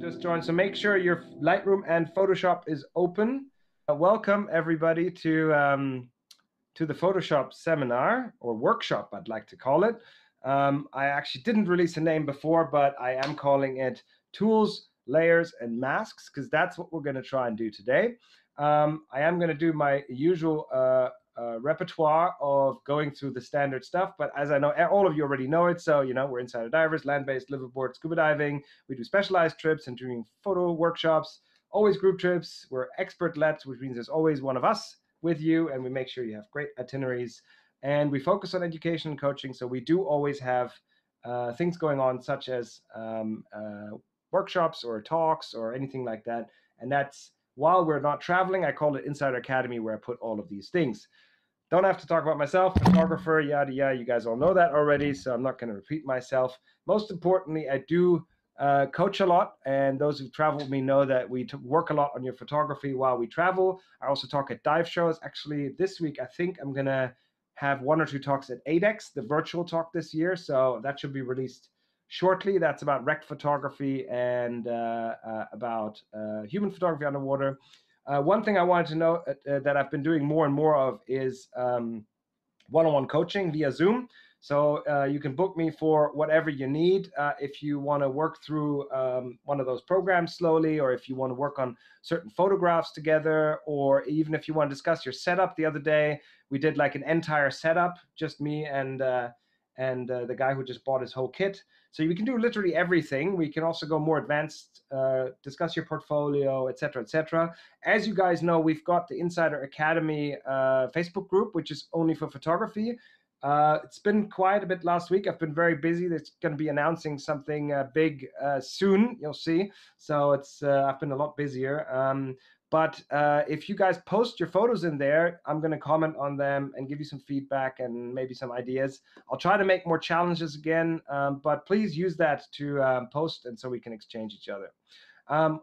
just joined. So make sure your Lightroom and Photoshop is open. Uh, welcome everybody to um, to the Photoshop seminar or workshop, I'd like to call it. Um, I actually didn't release a name before, but I am calling it Tools, Layers, and Masks because that's what we're going to try and do today. Um, I am going to do my usual uh, uh, repertoire of going through the standard stuff. But as I know, all of you already know it. So, you know, we're insider divers, land based, liveaboard, scuba diving. We do specialized trips and doing photo workshops, always group trips. We're expert led, which means there's always one of us with you, and we make sure you have great itineraries. And we focus on education and coaching. So, we do always have uh, things going on, such as um, uh, workshops or talks or anything like that. And that's while we're not traveling, I call it Insider Academy, where I put all of these things. Don't have to talk about myself, photographer, yada yada. You guys all know that already, so I'm not going to repeat myself. Most importantly, I do uh, coach a lot, and those who've traveled with me know that we work a lot on your photography while we travel. I also talk at dive shows. Actually, this week I think I'm gonna have one or two talks at ADEX, the virtual talk this year. So that should be released shortly. That's about wreck photography and uh, uh, about uh, human photography underwater. Uh, one thing I wanted to know uh, uh, that I've been doing more and more of is um, one-on-one coaching via Zoom. So uh, you can book me for whatever you need. Uh, if you want to work through um, one of those programs slowly, or if you want to work on certain photographs together, or even if you want to discuss your setup. The other day we did like an entire setup, just me and uh, and the guy who just bought his whole kit. So we can do literally everything. We can also go more advanced, uh, discuss your portfolio, etc., etc. As you guys know, we've got the Insider Academy uh, Facebook group, which is only for photography. Uh, it's been quite a bit last week. I've been very busy. There's going to be announcing something uh, big uh, soon. You'll see. So it's uh, I've been a lot busier. Um, but uh, if you guys post your photos in there, I'm going to comment on them and give you some feedback and maybe some ideas. I'll try to make more challenges again, um, but please use that to um, post and so we can exchange each other. Um,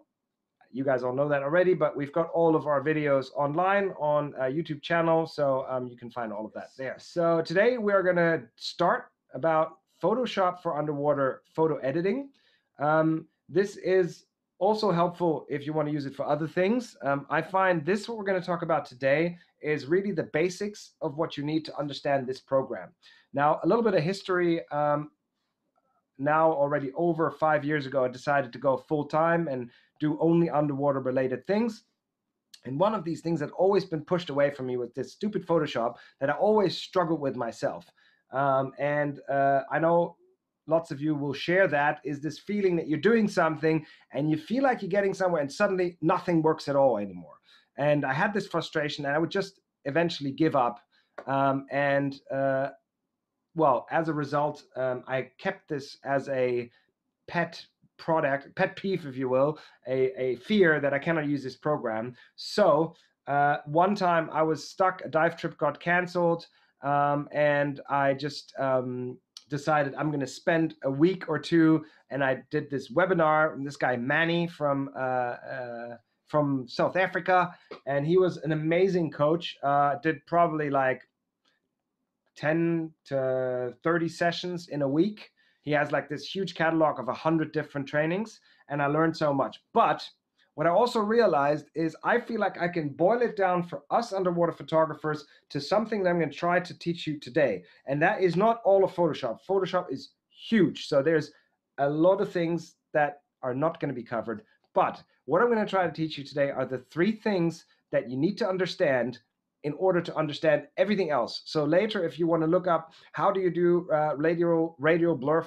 you guys all know that already, but we've got all of our videos online on a YouTube channel, so um, you can find all of that there. So today we are going to start about Photoshop for underwater photo editing. Um, this is also helpful if you want to use it for other things. Um, I find this, what we're going to talk about today, is really the basics of what you need to understand this program. Now, a little bit of history. Um, now, already over five years ago, I decided to go full time and do only underwater related things. And one of these things that always been pushed away from me was this stupid Photoshop that I always struggled with myself. Um, and uh, I know lots of you will share that is this feeling that you're doing something and you feel like you're getting somewhere and suddenly nothing works at all anymore. And i had this frustration and i would just eventually give up um, and uh, well as a result um, i kept this as a pet product pet peeve if you will a, a fear that i cannot use this program. So uh, one time i was stuck a dive trip got canceled um, and i just um, decided I'm going to spend a week or two, and I did this webinar. And this guy Manny from uh, uh, from South Africa, and he was an amazing coach. Uh, did probably like 10 to 30 sessions in a week. He has like this huge catalog of a 100 different trainings, and I learned so much. But what I also realized is I feel like I can boil it down for us underwater photographers to something that I'm going to try to teach you today. And that is not all of Photoshop. Photoshop is huge. So there's a lot of things that are not going to be covered. But what I'm going to try to teach you today are the three things that you need to understand in order to understand everything else. So later, if you want to look up how do you do uh, radial radial blur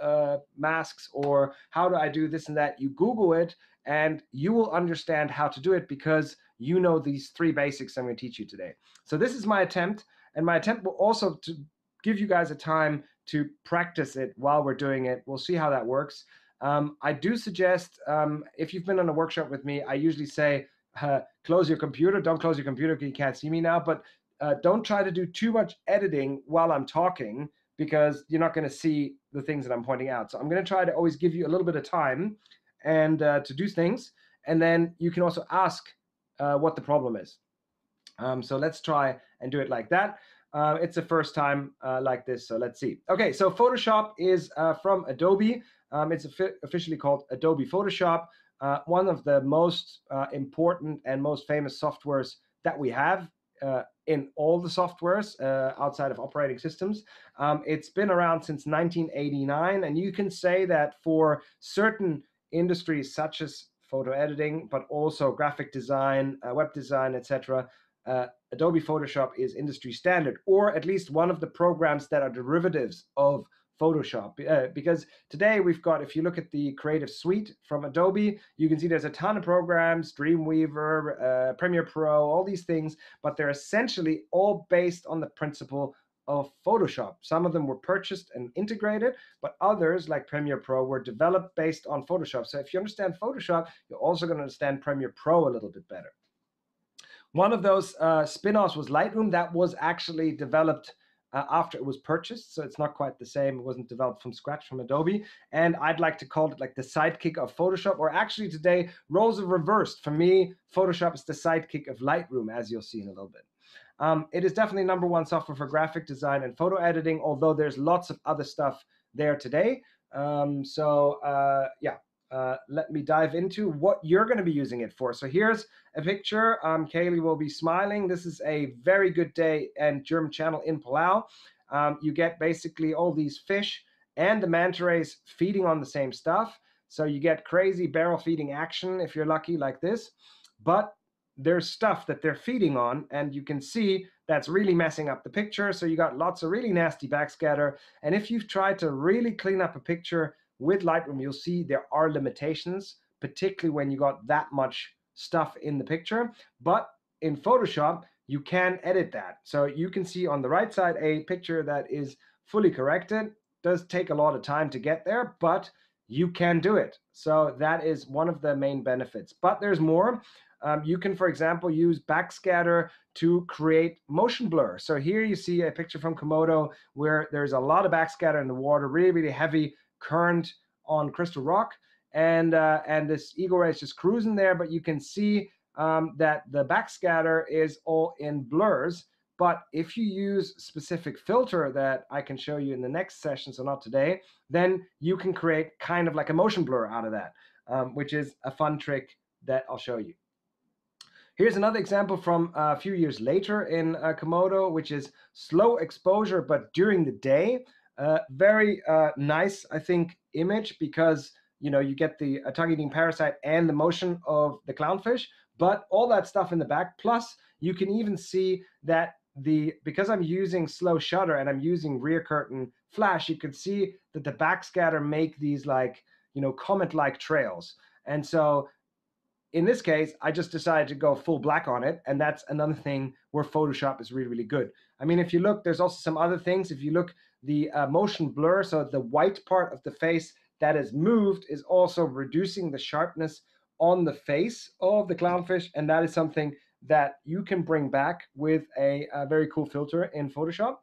uh, masks or how do I do this and that, you Google it and you will understand how to do it because you know these three basics I'm going to teach you today. So this is my attempt, and my attempt will also to give you guys a time to practice it while we're doing it. We'll see how that works. Um, I do suggest um, if you've been on a workshop with me, I usually say uh, close your computer. Don't close your computer because you can't see me now, but uh, don't try to do too much editing while I'm talking because you're not going to see the things that I'm pointing out. So I'm going to try to always give you a little bit of time and uh, to do things. And then you can also ask uh, what the problem is. Um, so let's try and do it like that. Uh, it's the first time uh, like this, so let's see. Okay, so Photoshop is uh, from Adobe. Um, it's officially called Adobe Photoshop, uh, one of the most important and most famous softwares that we have uh, in all the softwares uh, outside of operating systems. Um, it's been around since 1989, and you can say that for certain industries such as photo editing, but also graphic design, uh, web design, etc., uh, Adobe Photoshop is industry standard, or at least one of the programs that are derivatives of Photoshop. Uh, because today we've got, if you look at the Creative Suite from Adobe, you can see there's a ton of programs, Dreamweaver, uh, Premiere Pro, all these things, but they're essentially all based on the principle of Photoshop. Some of them were purchased and integrated, but others, like Premiere Pro, were developed based on Photoshop. So if you understand Photoshop, you're also going to understand Premiere Pro a little bit better. One of those uh, spin-offs was Lightroom that was actually developed uh, after it was purchased. So it's not quite the same. It wasn't developed from scratch from Adobe. And I'd like to call it like the sidekick of Photoshop, or actually today, roles are reversed. For me, Photoshop is the sidekick of Lightroom, as you'll see in a little bit. Um, it is definitely number one software for graphic design and photo editing, although there's lots of other stuff there today. Um, so uh, yeah, uh, let me dive into what you're going to be using it for. So here's a picture. Um, Kaylee will be smiling. This is a very good day and German channel in Palau. Um, you get basically all these fish and the manta rays feeding on the same stuff. So you get crazy barrel feeding action if you're lucky like this. But there's stuff that they're feeding on and you can see that's really messing up the picture. So you got lots of really nasty backscatter. And if you've tried to really clean up a picture with Lightroom, you'll see there are limitations, particularly when you got that much stuff in the picture. But in Photoshop, you can edit that. So you can see on the right side a picture that is fully corrected. Does take a lot of time to get there, but you can do it. So that is one of the main benefits. But there's more. Um, you can, for example, use backscatter to create motion blur. So here you see a picture from Komodo where there's a lot of backscatter in the water, really, really heavy current on Crystal Rock, and uh, and this Eagle Ray is just cruising there. But you can see um, that the backscatter is all in blurs. But if you use specific filter that I can show you in the next session, so not today, then you can create kind of like a motion blur out of that, um, which is a fun trick that I'll show you. Here's another example from a few years later in uh, Komodo, which is slow exposure, but during the day. Uh, very uh, nice, I think, image because you know you get the tongue-eating parasite and the motion of the clownfish, but all that stuff in the back. Plus, you can even see that the because I'm using slow shutter and I'm using rear curtain flash, you can see that the backscatter make these like you know comet-like trails. And so in this case, I just decided to go full black on it. And that's another thing where Photoshop is really, really good. I mean, if you look, there's also some other things. If you look the uh, motion blur, so the white part of the face that is moved is also reducing the sharpness on the face of the clownfish. And that is something that you can bring back with a, a very cool filter in Photoshop.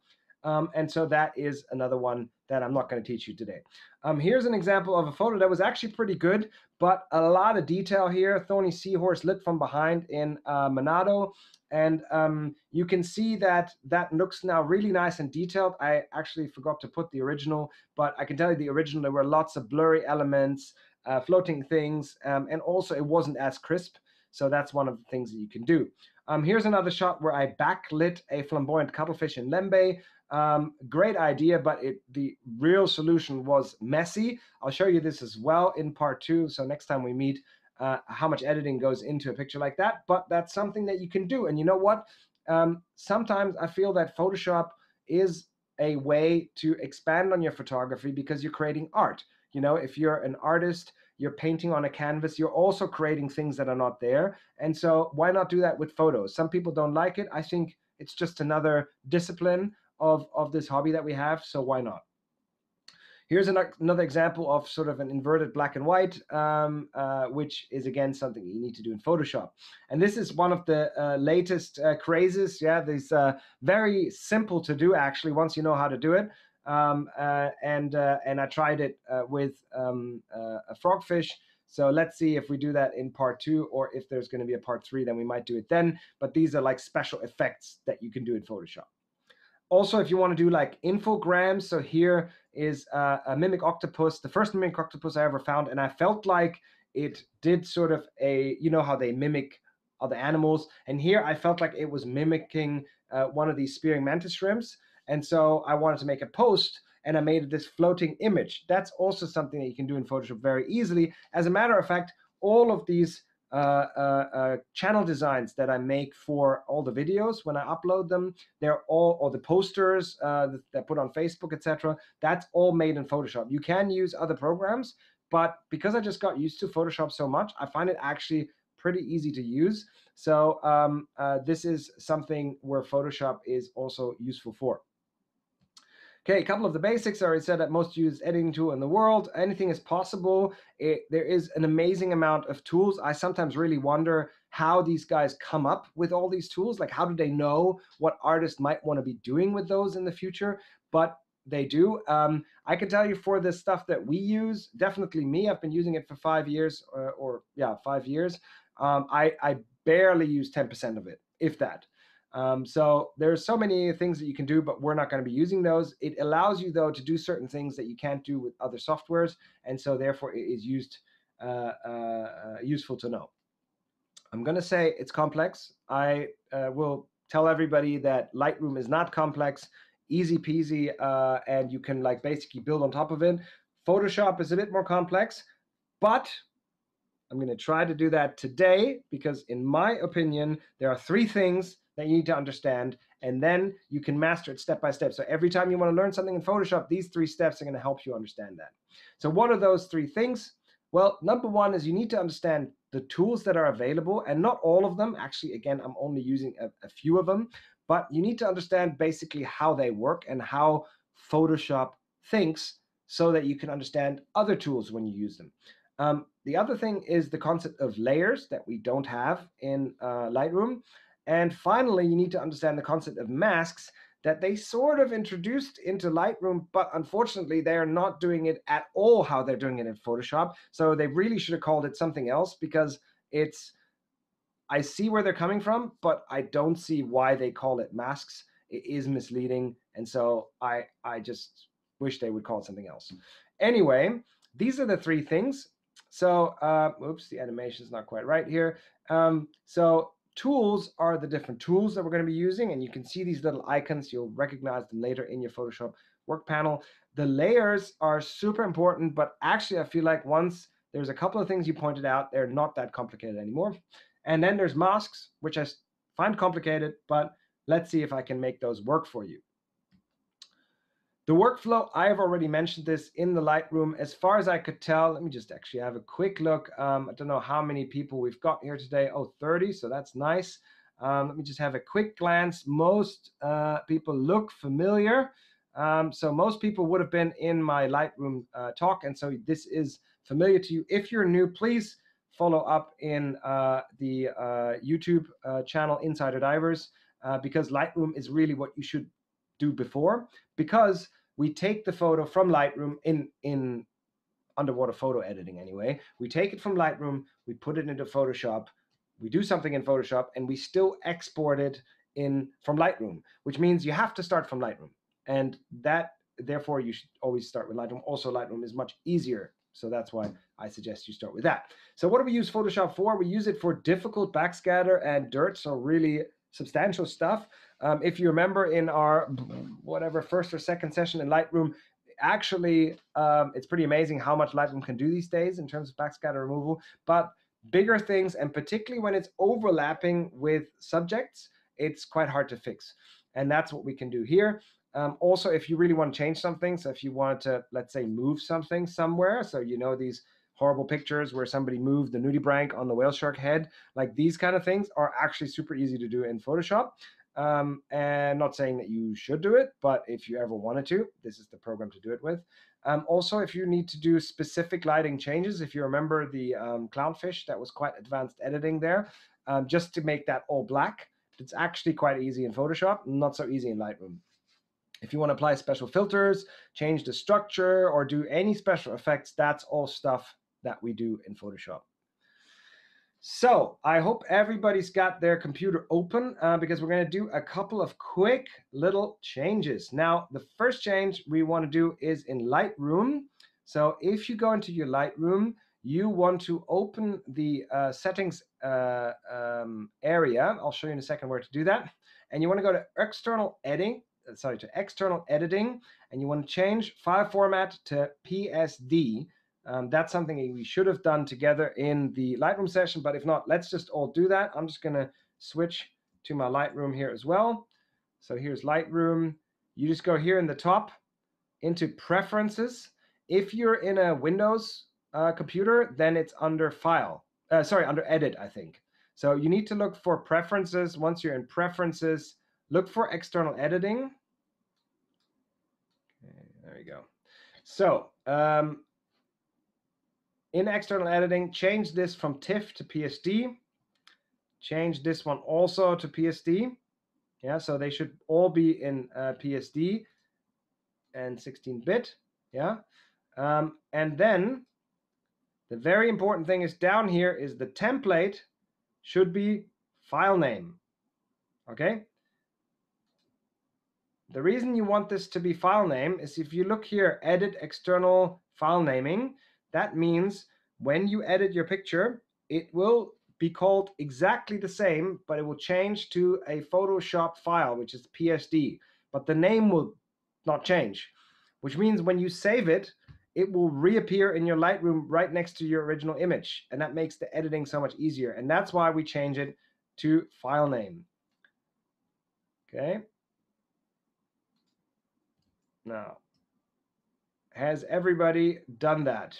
Um, and so that is another one that I'm not going to teach you today. Um, here's an example of a photo that was actually pretty good, but a lot of detail here. Thorny seahorse lit from behind in uh, Manado. And um, you can see that that looks now really nice and detailed. I actually forgot to put the original, but I can tell you the original, there were lots of blurry elements, uh, floating things, um, and also it wasn't as crisp. So that's one of the things that you can do. Um, here's another shot where I backlit a flamboyant cuttlefish in Lembeh. Um, great idea, but it the real solution was messy. I'll show you this as well in part two. So next time we meet, uh, how much editing goes into a picture like that. But that's something that you can do. And you know what? Um, sometimes I feel that Photoshop is a way to expand on your photography because you're creating art. You know, if you're an artist, you're painting on a canvas, you're also creating things that are not there. And so why not do that with photos? Some people don't like it. I think it's just another discipline of, of this hobby that we have. So why not? Here's an, another example of sort of an inverted black and white, um, uh, which is again something you need to do in Photoshop. And this is one of the uh, latest uh, crazes. Yeah, these uh, very simple to do actually once you know how to do it. Um, uh, and uh, and I tried it with um, a frogfish. So let's see if we do that in part two, or if there's going to be a part three, then we might do it then. But these are like special effects that you can do in Photoshop. also, if you want to do like infograms, so here is uh, a mimic octopus, the first mimic octopus I ever found, and I felt like it did sort of a, you know how they mimic other animals, and here I felt like it was mimicking uh, one of these spearing mantis shrimps, and so I wanted to make a post and I made this floating image. That's also something that you can do in Photoshop very easily. As a matter of fact, all of these uh, uh, uh, channel designs that I make for all the videos when I upload them. They're all, or the posters uh, that, that put on Facebook, etc. That's all made in Photoshop. You can use other programs, but because I just got used to Photoshop so much, I find it actually pretty easy to use. So um, uh, this is something where Photoshop is also useful for. Okay, a couple of the basics. I already said that most used editing tool in the world. Anything is possible. It, there is an amazing amount of tools. I sometimes really wonder how these guys come up with all these tools. Like, how do they know what artists might want to be doing with those in the future? But they do. Um, I can tell you for the stuff that we use, definitely me. I've been using it for five years, or, or yeah, five years. Um, I, I barely use 10% of it, if that. Um, so there's so many things that you can do, but we're not going to be using those. It allows you though to do certain things that you can't do with other softwares, and so therefore it is used uh, uh, uh useful to know. I'm going to say it's complex. I uh, will tell everybody that Lightroom is not complex, easy peasy, uh, and you can like basically build on top of it. Photoshop is a bit more complex, but I'm going to try to do that today because, in my opinion, there are three things that you need to understand, and then you can master it step by step. So every time you want to learn something in Photoshop, these three steps are going to help you understand that. So what are those three things? Well, number one is you need to understand the tools that are available, and not all of them. Actually, again, I'm only using a, a few of them, but you need to understand basically how they work and how Photoshop thinks so that you can understand other tools when you use them. Um, the other thing is the concept of layers that we don't have in uh, Lightroom. And finally, you need to understand the concept of masks that they sort of introduced into Lightroom, but unfortunately, they are not doing it at all how they're doing it in Photoshop. So they really should have called it something else because it's, I see where they're coming from, but I don't see why they call it masks. It is misleading. And so I, I just wish they would call it something else. Anyway, these are the three things. So, uh, oops, the animation is not quite right here. Um, so tools are the different tools that we're going to be using. And you can see these little icons. You'll recognize them later in your Photoshop work panel. The layers are super important, but actually I feel like once there's a couple of things you pointed out, they're not that complicated anymore. And then there's masks, which I find complicated, but let's see if I can make those work for you. The workflow, I have already mentioned this in the Lightroom. As far as I could tell, let me just actually have a quick look. Um, I don't know how many people we've got here today. Oh, 30, so that's nice. Um, let me just have a quick glance. Most uh, people look familiar. Um, so most people would have been in my Lightroom uh, talk, and so this is familiar to you. If you're new, please follow up in uh, the uh, YouTube uh, channel Insider Divers uh, because Lightroom is really what you should do before because we take the photo from Lightroom in in underwater photo editing anyway. We take it from Lightroom, we put it into Photoshop, we do something in Photoshop, and we still export it in from Lightroom, which means you have to start from Lightroom. And that therefore you should always start with Lightroom. Also, Lightroom is much easier. So that's why I suggest you start with that. So what do we use Photoshop for? We use it for difficult backscatter and dirt, so really substantial stuff. Um, if you remember in our whatever first or second session in Lightroom, actually um, it's pretty amazing how much Lightroom can do these days in terms of backscatter removal. But bigger things, and particularly when it's overlapping with subjects, it's quite hard to fix. And that's what we can do here. Um, also, if you really want to change something, so if you want to, let's say, move something somewhere, so you know these horrible pictures where somebody moved the nudibranch on the whale shark head, like these kind of things are actually super easy to do in Photoshop. Um, and not saying that you should do it, but if you ever wanted to, this is the program to do it with. Um, also, if you need to do specific lighting changes, if you remember the um, clownfish, that was quite advanced editing there, um, just to make that all black. It's actually quite easy in Photoshop, not so easy in Lightroom. If you want to apply special filters, change the structure, or do any special effects, that's all stuff that we do in Photoshop. So I hope everybody's got their computer open uh, because we're going to do a couple of quick little changes. Now, the first change we want to do is in Lightroom. So if you go into your Lightroom, you want to open the uh, settings uh, um, area. I'll show you in a second where to do that. And you want to go to external editing, sorry, to external editing, and you want to change file format to PSD. Um, that's something we should have done together in the Lightroom session, but if not, let's just all do that. I'm just going to switch to my Lightroom here as well. So here's Lightroom. You just go here in the top into Preferences. If you're in a Windows uh, computer, then it's under File. Uh, sorry, under Edit, I think. So you need to look for Preferences. Once you're in Preferences, look for External Editing. Okay, there we go. So um, in external editing, change this from TIFF to PSD. Change this one also to PSD. Yeah, so they should all be in uh, PSD and 16-bit. Yeah, um, and then the very important thing is down here is the template should be file name. Okay. The reason you want this to be file name is if you look here, edit external file naming, that means when you edit your picture, it will be called exactly the same, but it will change to a Photoshop file, which is PSD. But the name will not change, which means when you save it, it will reappear in your Lightroom right next to your original image. And that makes the editing so much easier. And that's why we change it to file name. Okay. Now, has everybody done that?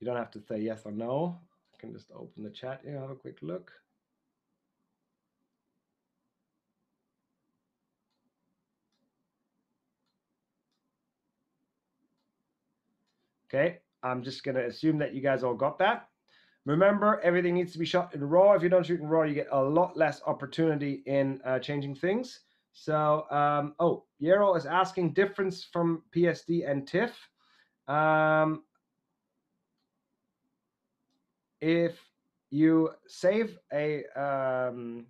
You don't have to say yes or no. I can just open the chat here, have a quick look. Okay, I'm just going to assume that you guys all got that. Remember, everything needs to be shot in RAW. If you don't shoot in RAW, you get a lot less opportunity in uh, changing things. So, um, oh, Yero is asking difference from PSD and TIFF. Um, if you save a um,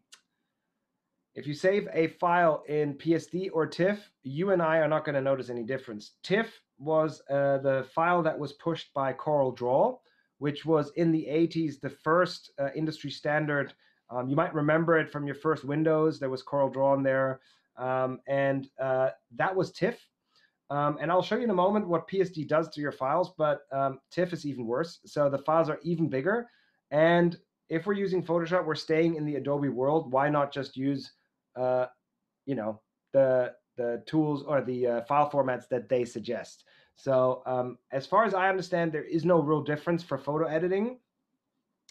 if you save a file in PSD or TIFF, you and I are not going to notice any difference. TIFF was uh, the file that was pushed by Corel Draw, which was in the 80s the first uh, industry standard. Um, you might remember it from your first Windows. There was Corel Draw in there, um, and uh, that was TIFF. Um, and I'll show you in a moment what PSD does to your files, but um, TIFF is even worse. So the files are even bigger. And if we're using Photoshop, we're staying in the Adobe world. Why not just use, uh, you know, the the tools or the uh, file formats that they suggest? So um, as far as I understand, there is no real difference for photo editing,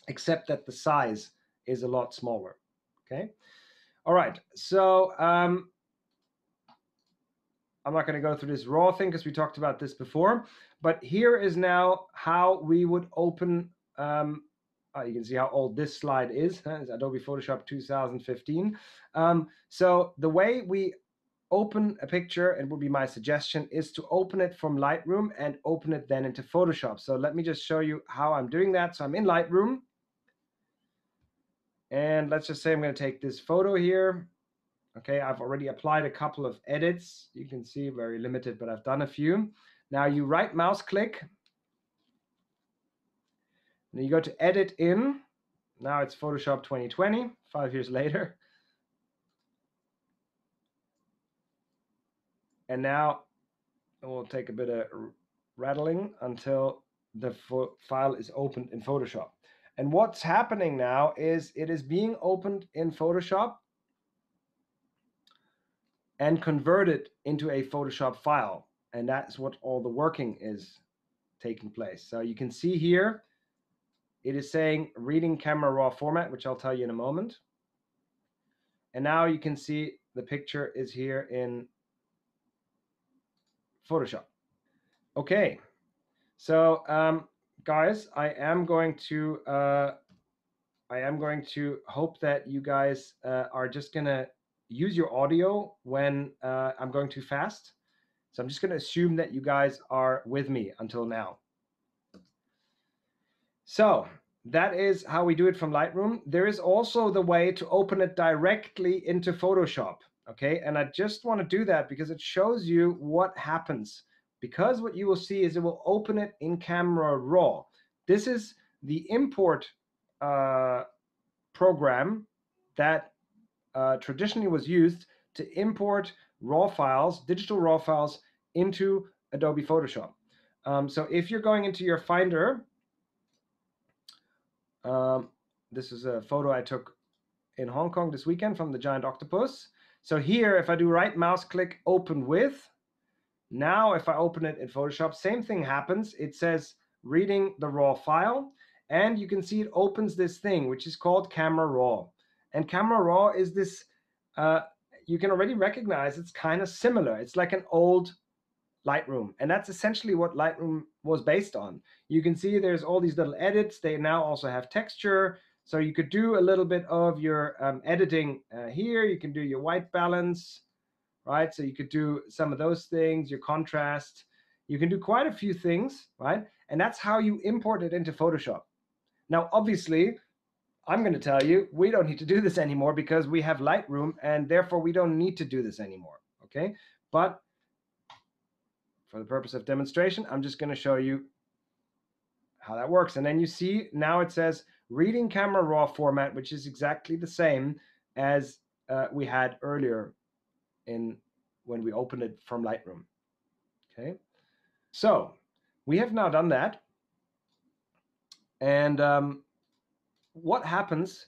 except that the size is a lot smaller. Okay. All right. So um, I'm not going to go through this raw thing because we talked about this before. But here is now how we would open. Um, uh, you can see how old this slide is. It's Adobe Photoshop 2015. Um, so the way we open a picture, and would be my suggestion, is to open it from Lightroom and open it then into Photoshop. So let me just show you how I'm doing that. So I'm in Lightroom. And let's just say I'm going to take this photo here. Okay, I've already applied a couple of edits. You can see very limited, but I've done a few. Now you right mouse click. And you go to edit in. Now it's Photoshop 2020, five years later. And now it will take a bit of rattling until the file is opened in Photoshop. And what's happening now is it is being opened in Photoshop and convert it into a Photoshop file. And that's what all the working is taking place. So you can see here, it is saying reading camera raw format, which I'll tell you in a moment. And now you can see the picture is here in Photoshop. Okay, so um, guys, I am going to uh, I am going to hope that you guys uh, are just gonna use your audio when uh, I'm going too fast. So I'm just going to assume that you guys are with me until now. So that is how we do it from Lightroom. There is also the way to open it directly into Photoshop. Okay, and I just want to do that because it shows you what happens. Because what you will see is it will open it in Camera Raw. This is the import uh, program that uh, traditionally was used to import raw files, digital raw files, into Adobe Photoshop. Um, so if you're going into your Finder, um, this is a photo I took in Hong Kong this weekend from the giant octopus. So here, if I do right mouse click, open with, now if I open it in Photoshop, same thing happens. It says reading the raw file, and you can see it opens this thing, which is called Camera Raw. And Camera Raw is this, uh, you can already recognize it's kind of similar. It's like an old Lightroom. And that's essentially what Lightroom was based on. You can see there's all these little edits. They now also have texture. So you could do a little bit of your um, editing uh, here. You can do your white balance, right? So you could do some of those things, your contrast. You can do quite a few things, right? And that's how you import it into Photoshop. Now, obviously, I'm going to tell you, we don't need to do this anymore because we have Lightroom and therefore we don't need to do this anymore, okay? But for the purpose of demonstration, I'm just going to show you how that works. And then you see now it says reading camera raw format, which is exactly the same as uh, we had earlier in when we opened it from Lightroom. Okay, so we have now done that. And um, what happens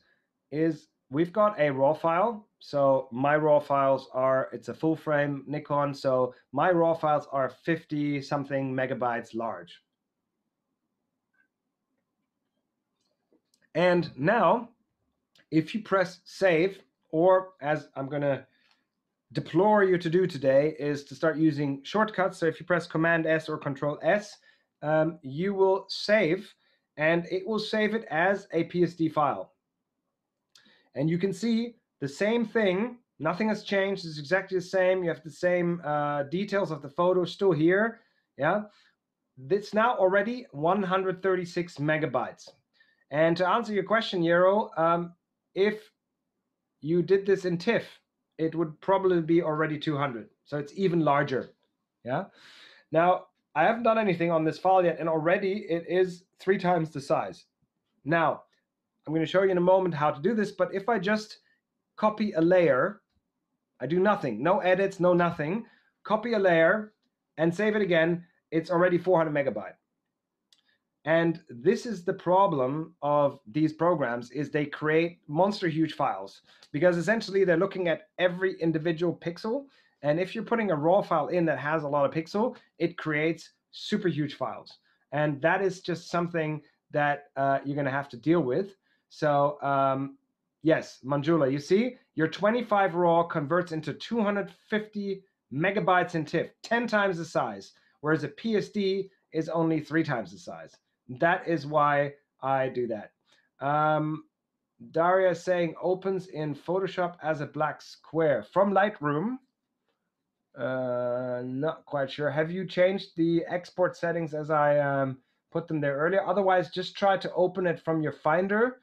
is we've got a raw file. So my raw files are, it's a full frame Nikon. So my raw files are 50 something megabytes large. And now, if you press save, or as I'm going to deplore you to do today, is to start using shortcuts. So if you press Command S or Control S, um, you will save, and it will save it as a PSD file. And you can see the same thing. Nothing has changed. It's exactly the same. You have the same uh, details of the photo still here. Yeah. It's now already 136 megabytes. And to answer your question, Yero, um, if you did this in TIFF, it would probably be already 200. So it's even larger. Yeah. Now, I haven't done anything on this file yet, and already it is three times the size. Now, I'm going to show you in a moment how to do this, but if I just copy a layer, I do nothing, no edits, no nothing, copy a layer and save it again, it's already 400 megabyte. And this is the problem of these programs is they create monster huge files because essentially they're looking at every individual pixel. And if you're putting a raw file in that has a lot of pixel, it creates super huge files. And that is just something that uh, you're going to have to deal with. So um, yes, Manjula, you see your 25 raw converts into 250 megabytes in TIFF, 10 times the size, whereas a PSD is only three times the size. That is why I do that. Um, Daria saying opens in Photoshop as a black square from Lightroom. Uh, not quite sure. Have you changed the export settings as I um, put them there earlier? Otherwise, just try to open it from your Finder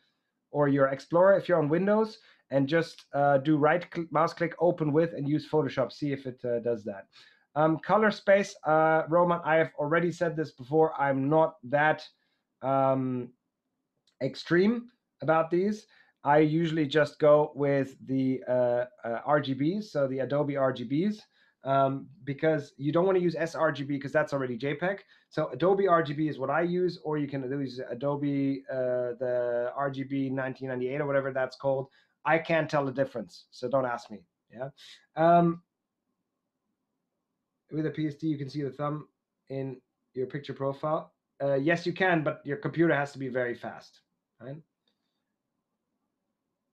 or your Explorer if you're on Windows and just uh, do right mouse click open with and use Photoshop. See if it uh, does that. Um, color space, uh, Roman, I have already said this before. I'm not that um, extreme about these. I usually just go with the uh, uh, RGBs, so the Adobe RGBs um, because you don't want to use sRGB because that's already JPEG. So Adobe RGB is what I use, or you can use Adobe uh, the RGB 1998 or whatever that's called. I can't tell the difference, so don't ask me. Yeah. Um, with a PSD, you can see the thumb in your picture profile. Uh, yes, you can, but your computer has to be very fast. Right?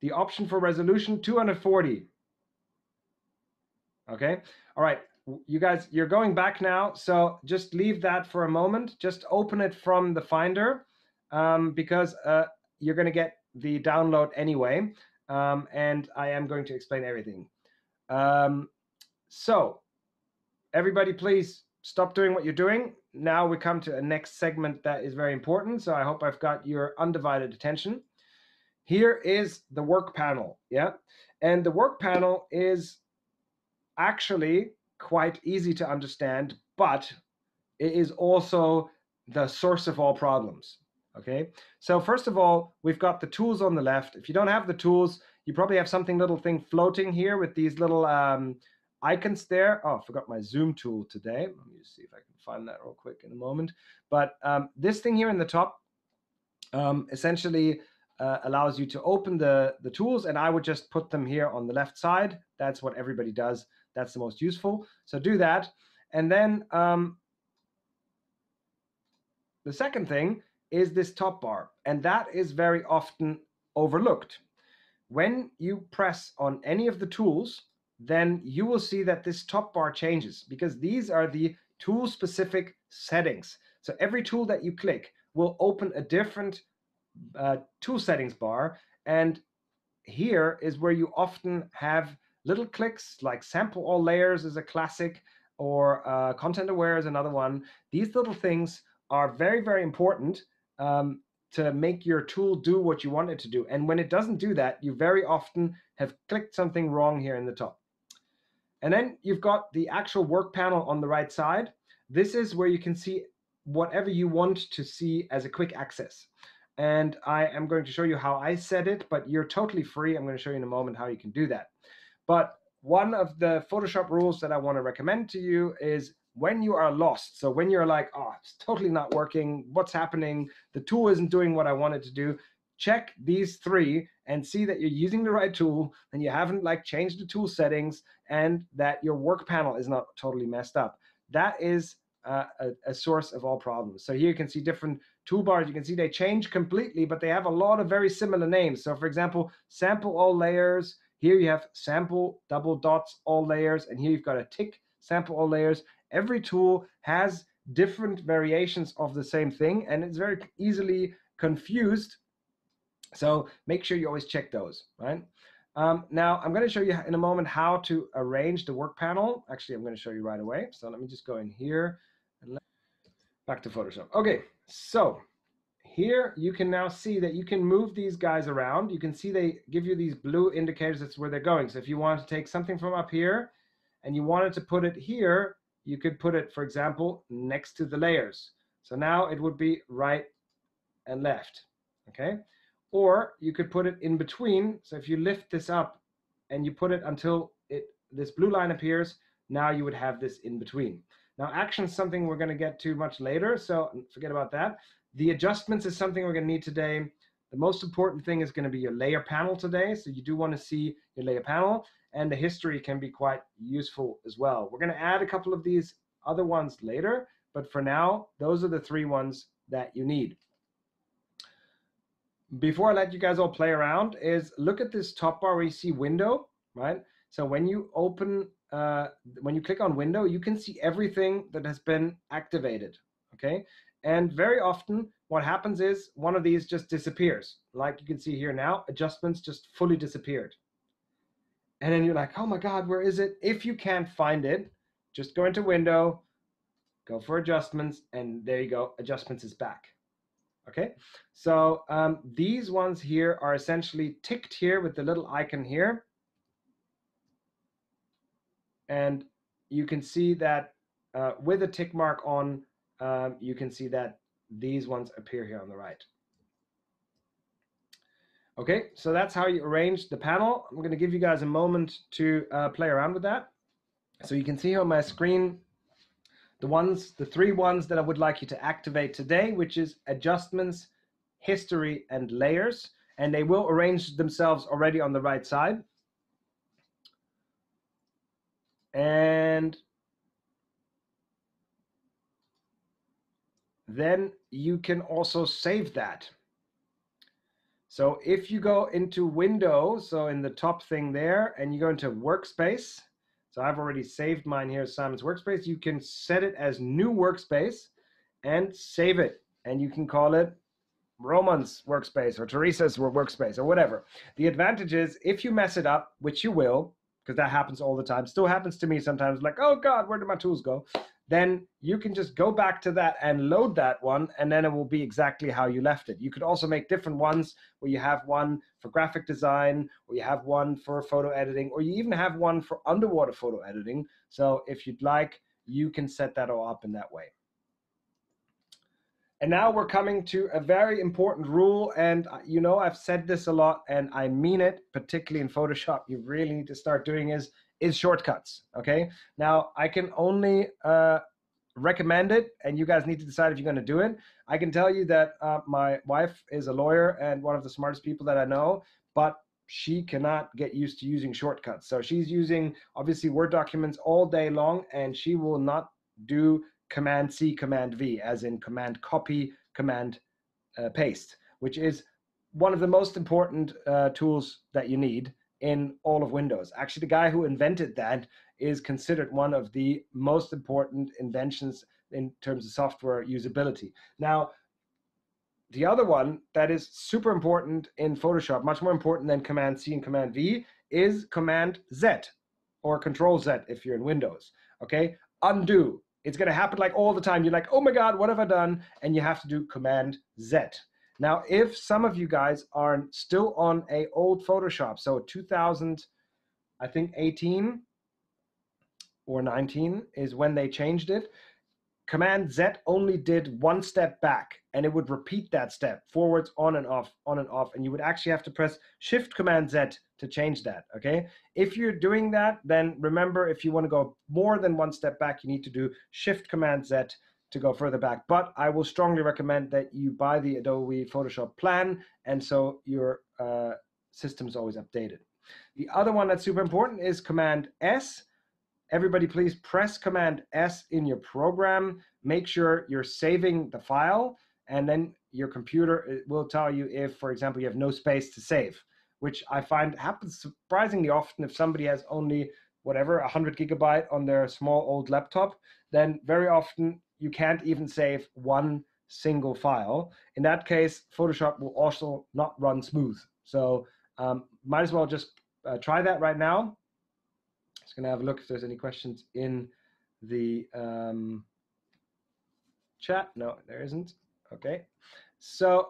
The option for resolution 240. Okay. All right. You guys, you're going back now. So just leave that for a moment. Just open it from the Finder um, because uh, you're going to get the download anyway. Um, and I am going to explain everything. Um, so everybody, please stop doing what you're doing. now we come to a next segment that is very important. So I hope I've got your undivided attention. Here is the work panel. Yeah. And the work panel is actually quite easy to understand, but it is also the source of all problems. Okay. So first of all, we've got the tools on the left. If you don't have the tools, you probably have something little thing floating here with these little um, icons there. Oh, I forgot my zoom tool today. Let me see if I can find that real quick in a moment. But um, this thing here in the top um, essentially uh, allows you to open the, the tools and I would just put them here on the left side. That's what everybody does. That's the most useful. So do that. And then um, the second thing is this top bar. And that is very often overlooked. When you press on any of the tools, then you will see that this top bar changes because these are the tool specific settings. So every tool that you click will open a different uh, tool settings bar. And here is where you often have little clicks like sample all layers is a classic or uh, content aware is another one. These little things are very, very important um, to make your tool do what you want it to do. And when it doesn't do that, you very often have clicked something wrong here in the top. And then you've got the actual work panel on the right side. This is where you can see whatever you want to see as a quick access. And I am going to show you how I set it, but you're totally free. I'm going to show you in a moment how you can do that. But one of the Photoshop rules that I want to recommend to you is when you are lost. So when you're like, oh, it's totally not working. What's happening? The tool isn't doing what I wanted to do. Check these three and see that you're using the right tool and you haven't like changed the tool settings and that your work panel is not totally messed up. That is uh, a, a, source of all problems. So here you can see different toolbars. You can see they change completely, but they have a lot of very similar names. So for example, sample all layers. Here you have sample double dots all layers, and here you've got a tick sample all layers. Every tool has different variations of the same thing, and it's very easily confused. So make sure you always check those, right? Um, now, I'm going to show you in a moment how to arrange the work panel. Actually, I'm going to show you right away. So let me just go in here and back to Photoshop. Okay, so here you can now see that you can move these guys around. You can see they give you these blue indicators. That's where they're going. So if you want to take something from up here and you wanted to put it here, you could put it, for example, next to the layers. So now it would be right and left. Okay or you could put it in between. So if you lift this up and you put it until it this blue line appears, now you would have this in between. Now action is something we're going to get to much later, so forget about that. The adjustments is something we're going to need today. The most important thing is going to be your layer panel today. So you do want to see your layer panel and the history can be quite useful as well. We're going to add a couple of these other ones later, but for now, those are the three ones that you need before I let you guys all play around is look at this top bar where you see window, right? So when you open, uh, when you click on window, you can see everything that has been activated, okay? And very often what happens is one of these just disappears. Like you can see here now, adjustments just fully disappeared. And then you're like, oh my God, where is it? If you can't find it, just go into window, go for adjustments, and there you go, adjustments is back. Okay, so um, these ones here are essentially ticked here with the little icon here. And you can see that uh, with a tick mark on, um, you can see that these ones appear here on the right. Okay, so that's how you arrange the panel. I'm going to give you guys a moment to uh, play around with that. So you can see on my screen the ones, the three ones that I would like you to activate today, which is adjustments, history, and layers. And they will arrange themselves already on the right side. And then you can also save that. So if you go into window, so in the top thing there, and you go into Workspace, so I've already saved mine here Simon's Workspace. You can set it as new workspace and save it. And you can call it Roman's workspace or Teresa's workspace or whatever. The advantage is if you mess it up, which you will, because that happens all the time, still happens to me sometimes, like, oh God, where did my tools go? Then you can just go back to that and load that one, and then it will be exactly how you left it. You could also make different ones where you have one for graphic design, or you have one for photo editing, or you even have one for underwater photo editing. So if you'd like, you can set that all up in that way. And now we're coming to a very important rule. And uh, you know, I've said this a lot and I mean it, particularly in Photoshop, you really need to start doing is, is shortcuts. Okay. Now I can only uh, recommend it and you guys need to decide if you're going to do it. I can tell you that uh, my wife is a lawyer and one of the smartest people that I know, but she cannot get used to using shortcuts. So she's using obviously Word documents all day long and she will not do Command C, Command V, as in Command Copy, Command uh, Paste, which is one of the most important uh, tools that you need in all of Windows. Actually, the guy who invented that is considered one of the most important inventions in terms of software usability. Now, the other one that is super important in Photoshop, much more important than Command C and Command V, is Command Z or Control Z if you're in Windows. Okay, undo. It's going to happen like all the time. You're like, oh my God, what have I done? And you have to do Command Z. Now, if some of you guys are still on a old Photoshop, so 2000, I think 18 or 19 is when they changed it. Command Z only did one step back and it would repeat that step forwards, on and off, on and off. And you would actually have to press Shift Command Z to change that. Okay. If you're doing that, then remember if you want to go more than one step back, you need to do Shift Command Z to go further back. But I will strongly recommend that you buy the Adobe Photoshop plan. And so your uh, system is always updated. The other one that's super important is Command S everybody please press Command S in your program. Make sure you're saving the file and then your computer will tell you if, for example, you have no space to save, which I find happens surprisingly often if somebody has only whatever 100 gigabyte on their small old laptop, then very often you can't even save one single file. In that case, Photoshop will also not run smooth. So um, might as well just uh, try that right now just to have a look if there's any questions in the um, chat. No, there isn't. Okay. So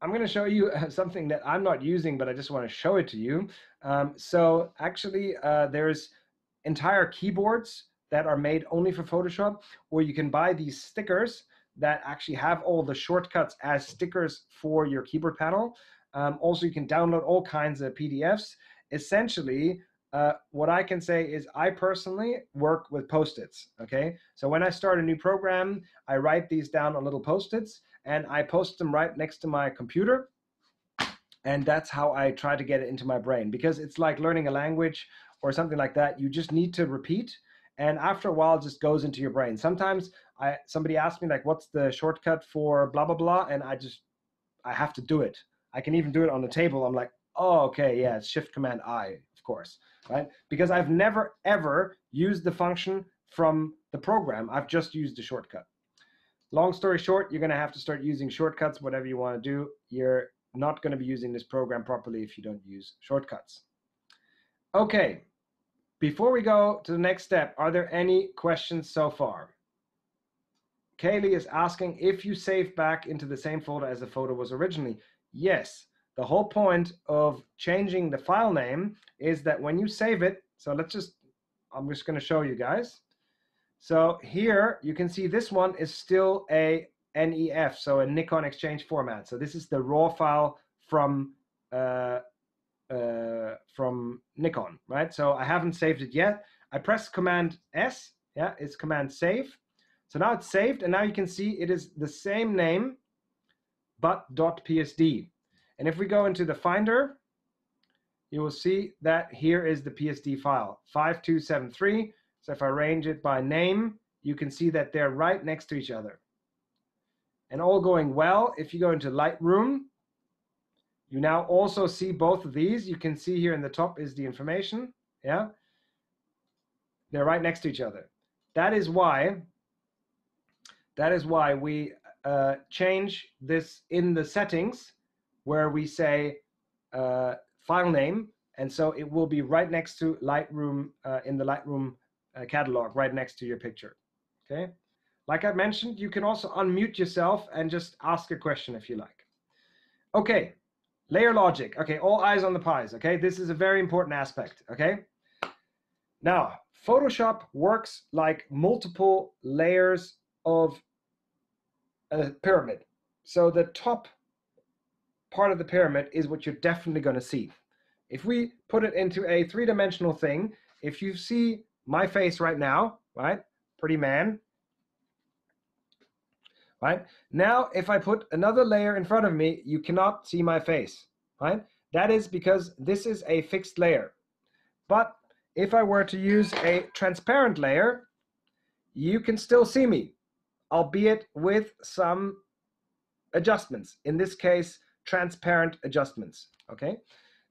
I'm to show you something that I'm not using, but I just want to show it to you. Um, so actually, uh, there's entire keyboards that are made only for Photoshop, or you can buy these stickers that actually have all the shortcuts as stickers for your keyboard panel. Um, also, you can download all kinds of PDFs. Essentially, uh, what I can say is I personally work with post-its. Okay, so when I start a new program, I write these down on little post-its and I post them right next to my computer. And that's how I try to get it into my brain because it's like learning a language or something like that. You just need to repeat, and after a while, it just goes into your brain. Sometimes I somebody asks me like, "What's the shortcut for blah blah blah?" and I just I have to do it. I can even do it on the table. I'm like, "Oh, okay, yeah, it's Shift Command I." Of course, right? Because I've never ever used the function from the program. I've just used the shortcut. Long story short, you're going to have to start using shortcuts, whatever you want to do. You're not going to be using this program properly if you don't use shortcuts. Okay, before we go to the next step, are there any questions so far? Kaylee is asking if you save back into the same folder as the photo was originally. Yes, the whole point of changing the file name is that when you save it, so let's just, I'm just going to show you guys. So here you can see this one is still a NEF, so a Nikon Exchange format. So this is the raw file from uh, uh, from Nikon, right? So I haven't saved it yet. I press Command S, yeah, it's Command Save. So now it's saved, and now you can see it is the same name, but .psd. And if we go into the Finder, you will see that here is the PSD file, 5273. So if I arrange it by name, you can see that they're right next to each other. And all going well, if you go into Lightroom, you now also see both of these. You can see here in the top is the information. Yeah, they're right next to each other. That is why. That is why we uh, change this in the settings where we say uh, file name, and so it will be right next to Lightroom uh, in the Lightroom uh, catalog, right next to your picture. Okay. Like I mentioned, you can also unmute yourself and just ask a question if you like. Okay, layer logic. Okay, all eyes on the pies. Okay, this is a very important aspect. Okay. Now, Photoshop works like multiple layers of a pyramid. So the top part of the pyramid is what you're definitely going to see. If we put it into a three-dimensional thing, if you see my face right now, right, pretty man, right? Now, if I put another layer in front of me, you cannot see my face, right? That is because this is a fixed layer. But if I were to use a transparent layer, you can still see me, albeit with some adjustments. In this case, transparent adjustments, okay?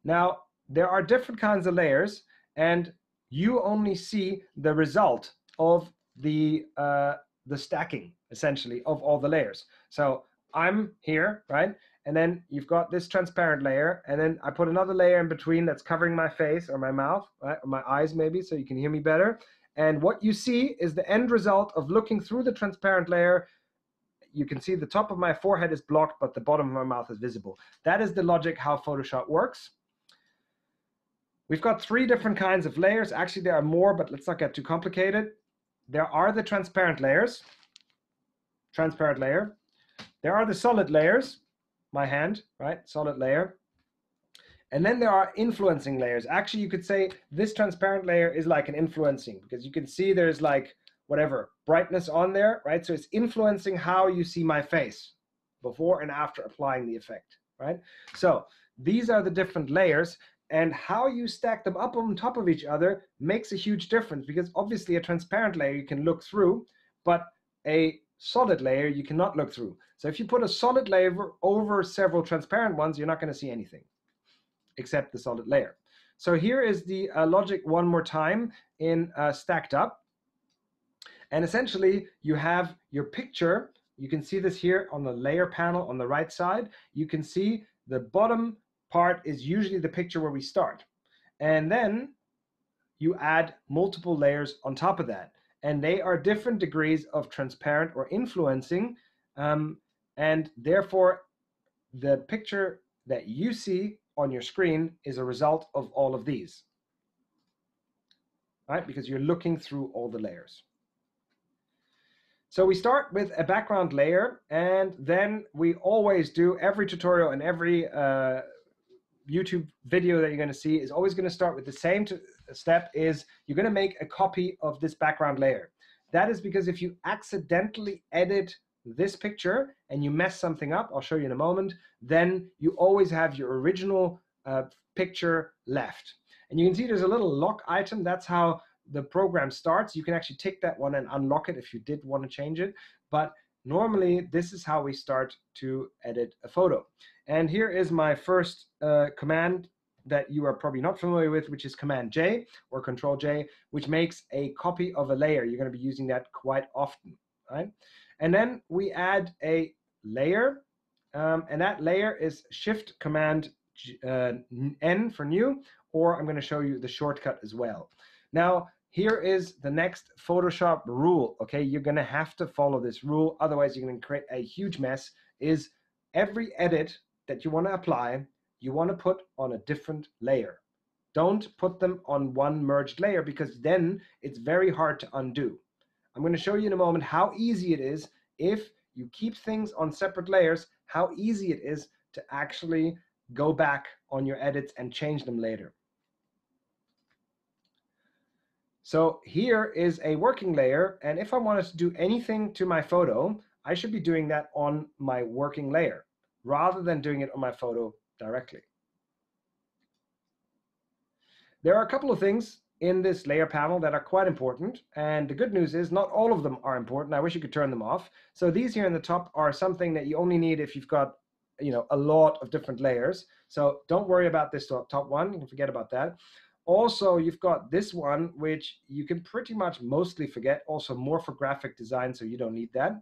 Now, there are different kinds of layers, and you only see the result of the, uh, the stacking, essentially, of all the layers. So I'm here, right? And then you've got this transparent layer, and then I put another layer in between that's covering my face or my mouth, right? or my eyes maybe, so you can hear me better. And what you see is the end result of looking through the transparent layer. You can see the top of my forehead is blocked, but the bottom of my mouth is visible. That is the logic how Photoshop works. We've got three different kinds of layers. Actually, there are more, but let's not get too complicated. There are the transparent layers, transparent layer. There are the solid layers, my hand, right? Solid layer. And then there are influencing layers. Actually, you could say this transparent layer is like an influencing because you can see there's like whatever brightness on there, right? So it's influencing how you see my face before and after applying the effect, right? So these are the different layers and how you stack them up on top of each other makes a huge difference because obviously a transparent layer you can look through, but a solid layer you cannot look through. So if you put a solid layer over several transparent ones, you're not going to see anything except the solid layer. So here is the uh, logic one more time in uh, stacked up. And essentially you have your picture. You can see this here on the layer panel on the right side. You can see the bottom part is usually the picture where we start. And then you add multiple layers on top of that. And they are different degrees of transparent or influencing. Um, and therefore, the picture that you see on your screen is a result of all of these. Right? Because you're looking through all the layers. So we start with a background layer, and then we always do every tutorial and every uh, YouTube video that you're going to see is always going to start with the same step is you're going to make a copy of this background layer. That is because if you accidentally edit this picture and you mess something up, I'll show you in a moment, then you always have your original uh, picture left. And you can see there's a little lock item. That's how the program starts. You can actually take that one and unlock it if you did want to change it. But normally, this is how we start to edit a photo. And here is my first uh, command that you are probably not familiar with, which is Command J or Control J, which makes a copy of a layer. You're going to be using that quite often, right? And then we add a layer, um, and that layer is Shift Command uh, N for new, or I'm going to show you the shortcut as well. Now, here is the next Photoshop rule, okay? You're going to have to follow this rule, otherwise you're going to create a huge mess, is every edit that you want to apply, you want to put on a different layer. Don't put them on one merged layer because then it's very hard to undo. I'm going to show you in a moment how easy it is if you keep things on separate layers, how easy it is to actually go back on your edits and change them later. So here is a working layer, and if I wanted to do anything to my photo, I should be doing that on my working layer rather than doing it on my photo directly. There are a couple of things in this layer panel that are quite important. And the good news is not all of them are important. I wish you could turn them off. So these here in the top are something that you only need if you've got you know a lot of different layers. So don't worry about this top one. You can forget about that. Also, you've got this one, which you can pretty much mostly forget. Also more for graphic design, so you don't need that.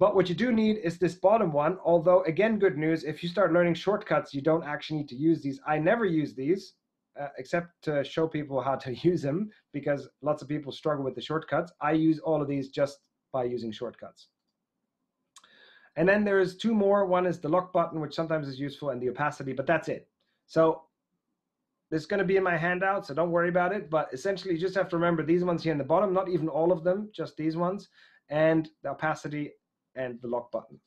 But what you do need is this bottom one, although again, good news, if you start learning shortcuts, you don't actually need to use these. I never use these uh, except to show people how to use them because lots of people struggle with the shortcuts. I use all of these just by using shortcuts. And then there's two more. One is the lock button, which sometimes is useful, and the opacity, but that's it. So this is going to be in my handout, so don't worry about it. But essentially, you just have to remember these ones here in the bottom, not even all of them, just these ones, and the opacity and the lock button.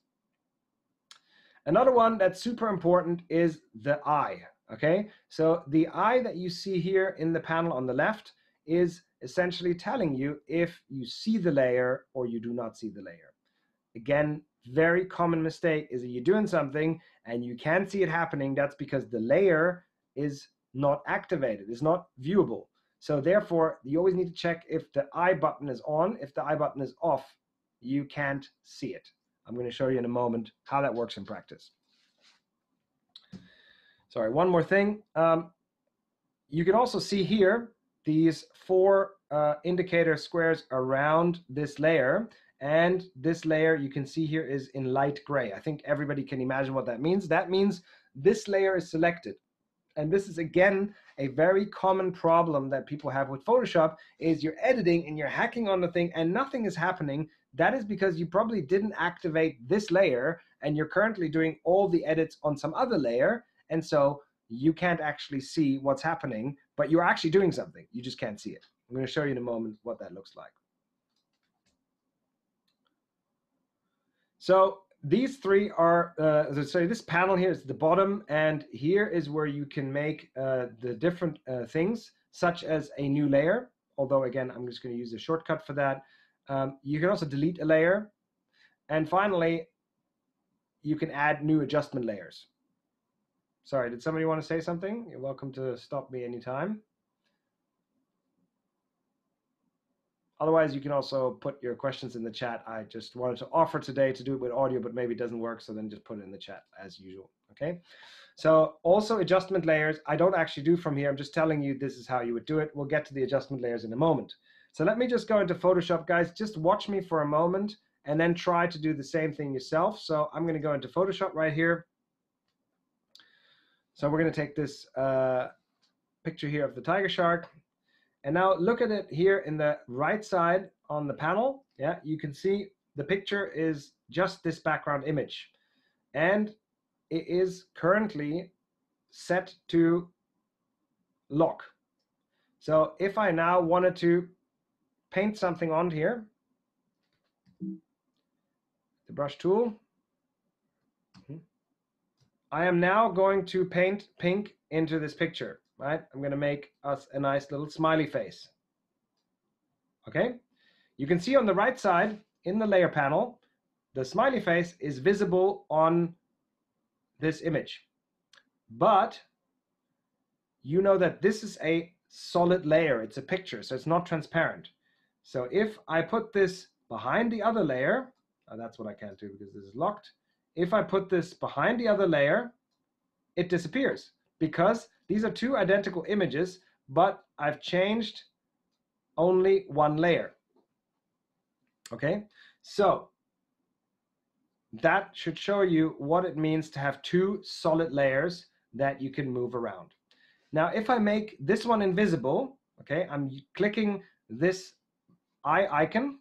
Another one that's super important is the eye, okay? So the eye that you see here in the panel on the left is essentially telling you if you see the layer or you do not see the layer. Again, very common mistake is that you're doing something and you can't see it happening. That's because the layer is not activated, is not viewable. So therefore, you always need to check if the eye button is on. If the eye button is off, you can't see it. I'm going to show you in a moment how that works in practice. Sorry, one more thing. Um, you can also see here these four uh, indicator squares around this layer. And this layer you can see here is in light gray. I think everybody can imagine what that means. That means this layer is selected. And this is again a very common problem that people have with Photoshop is you're editing and you're hacking on the thing and nothing is happening. That is because you probably didn't activate this layer and you're currently doing all the edits on some other layer. And so you can't actually see what's happening, but you're actually doing something. You just can't see it. I'm going to show you in a moment what that looks like. So these three are, uh, this panel here is the bottom, and here is where you can make uh, the different uh, things, such as a new layer, although again, I'm just going to use a shortcut for that. Um, you can also delete a layer. And finally, you can add new adjustment layers. Sorry, did somebody want to say something? You're welcome to stop me anytime. Otherwise, you can also put your questions in the chat. I just wanted to offer today to do it with audio, but maybe it doesn't work, so then just put it in the chat as usual, okay? So also adjustment layers, I don't actually do from here. I'm just telling you this is how you would do it. We'll get to the adjustment layers in a moment. So let me just go into Photoshop, guys. Just watch me for a moment and then try to do the same thing yourself. So I'm going to go into Photoshop right here. So we're going to take this uh, picture here of the tiger shark. And now look at it here in the right side on the panel. Yeah, you can see the picture is just this background image. And it is currently set to lock. So if I now wanted to paint something on here, the brush tool, mm-hmm. I am now going to paint pink into this picture, right? I'm going to make us a nice little smiley face. Okay? You can see on the right side in the layer panel, the smiley face is visible on this image. But you know that this is a solid layer. It's a picture, so it's not transparent. So if I put this behind the other layer, oh, that's what I can't do because this is locked. If I put this behind the other layer, it disappears because these are two identical images, but I've changed only one layer. Okay, so that should show you what it means to have two solid layers that you can move around. Now, if I make this one invisible, okay, I'm clicking this eye icon,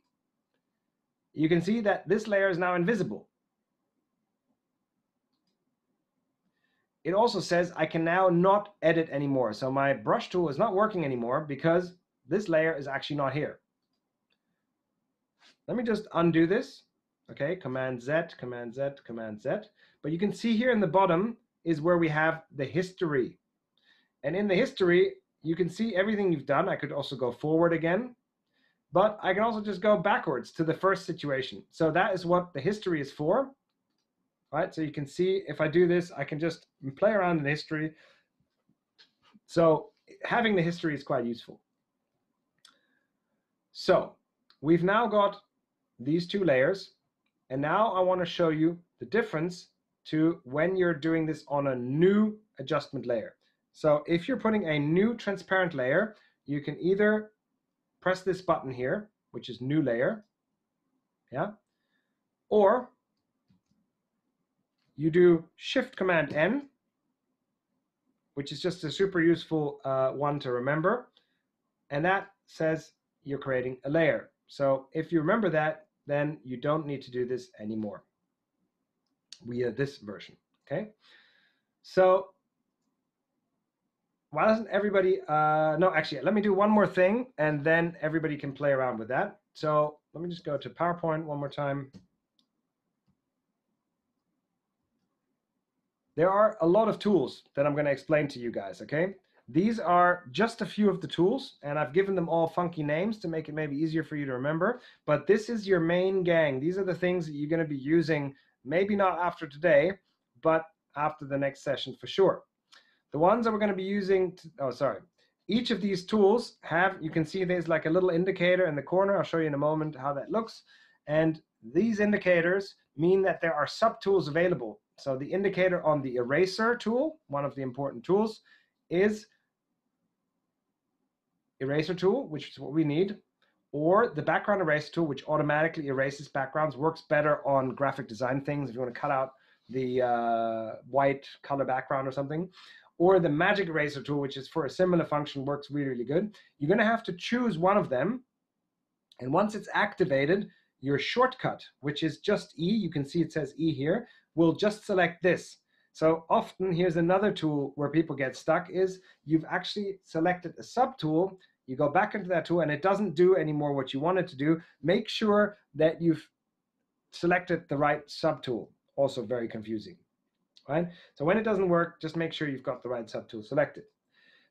you can see that this layer is now invisible. It also says I can now not edit anymore. So my brush tool is not working anymore because this layer is actually not here. Let me just undo this. Okay, Command Z, Command Z, Command Z. But you can see here in the bottom is where we have the history. And in the history, you can see everything you've done. I could also go forward again, but I can also just go backwards to the first situation. So that is what the history is for right? So you can see if I do this, I can just play around in history. So having the history is quite useful. So we've now got these two layers, and now I want to show you the difference to when you're doing this on a new adjustment layer. So if you're putting a new transparent layer, you can either press this button here, which is new layer, yeah, or you do Shift Command N, which is just a super useful uh, one to remember. And that says you're creating a layer. So if you remember that, then you don't need to do this anymore We via this version, okay? So why doesn't everybody, uh, no, actually, let me do one more thing and then everybody can play around with that. So let me just go to PowerPoint one more time. There are a lot of tools that I'm going to explain to you guys, okay? These are just a few of the tools, and I've given them all funky names to make it maybe easier for you to remember. But this is your main gang. These are the things that you're going to be using, maybe not after today, but after the next session for sure. The ones that we're going to be using, to, oh, sorry. Each of these tools have, you can see there's like a little indicator in the corner. I'll show you in a moment how that looks. And these indicators mean that there are sub-tools available so the indicator on the eraser tool, one of the important tools, is eraser tool, which is what we need, or the background eraser tool, which automatically erases backgrounds, works better on graphic design things if you want to cut out the uh, white color background or something, or the magic eraser tool, which is for a similar function, works really, really good. You're going to have to choose one of them. And once it's activated, your shortcut, which is just E, you can see it says E here, we'll just select this. So often here's another tool where people get stuck is you've actually selected a subtool, you go back into that tool and it doesn't do anymore what you wanted to do. Make sure that you've selected the right subtool. Also very confusing, right? So when it doesn't work, just make sure you've got the right subtool selected.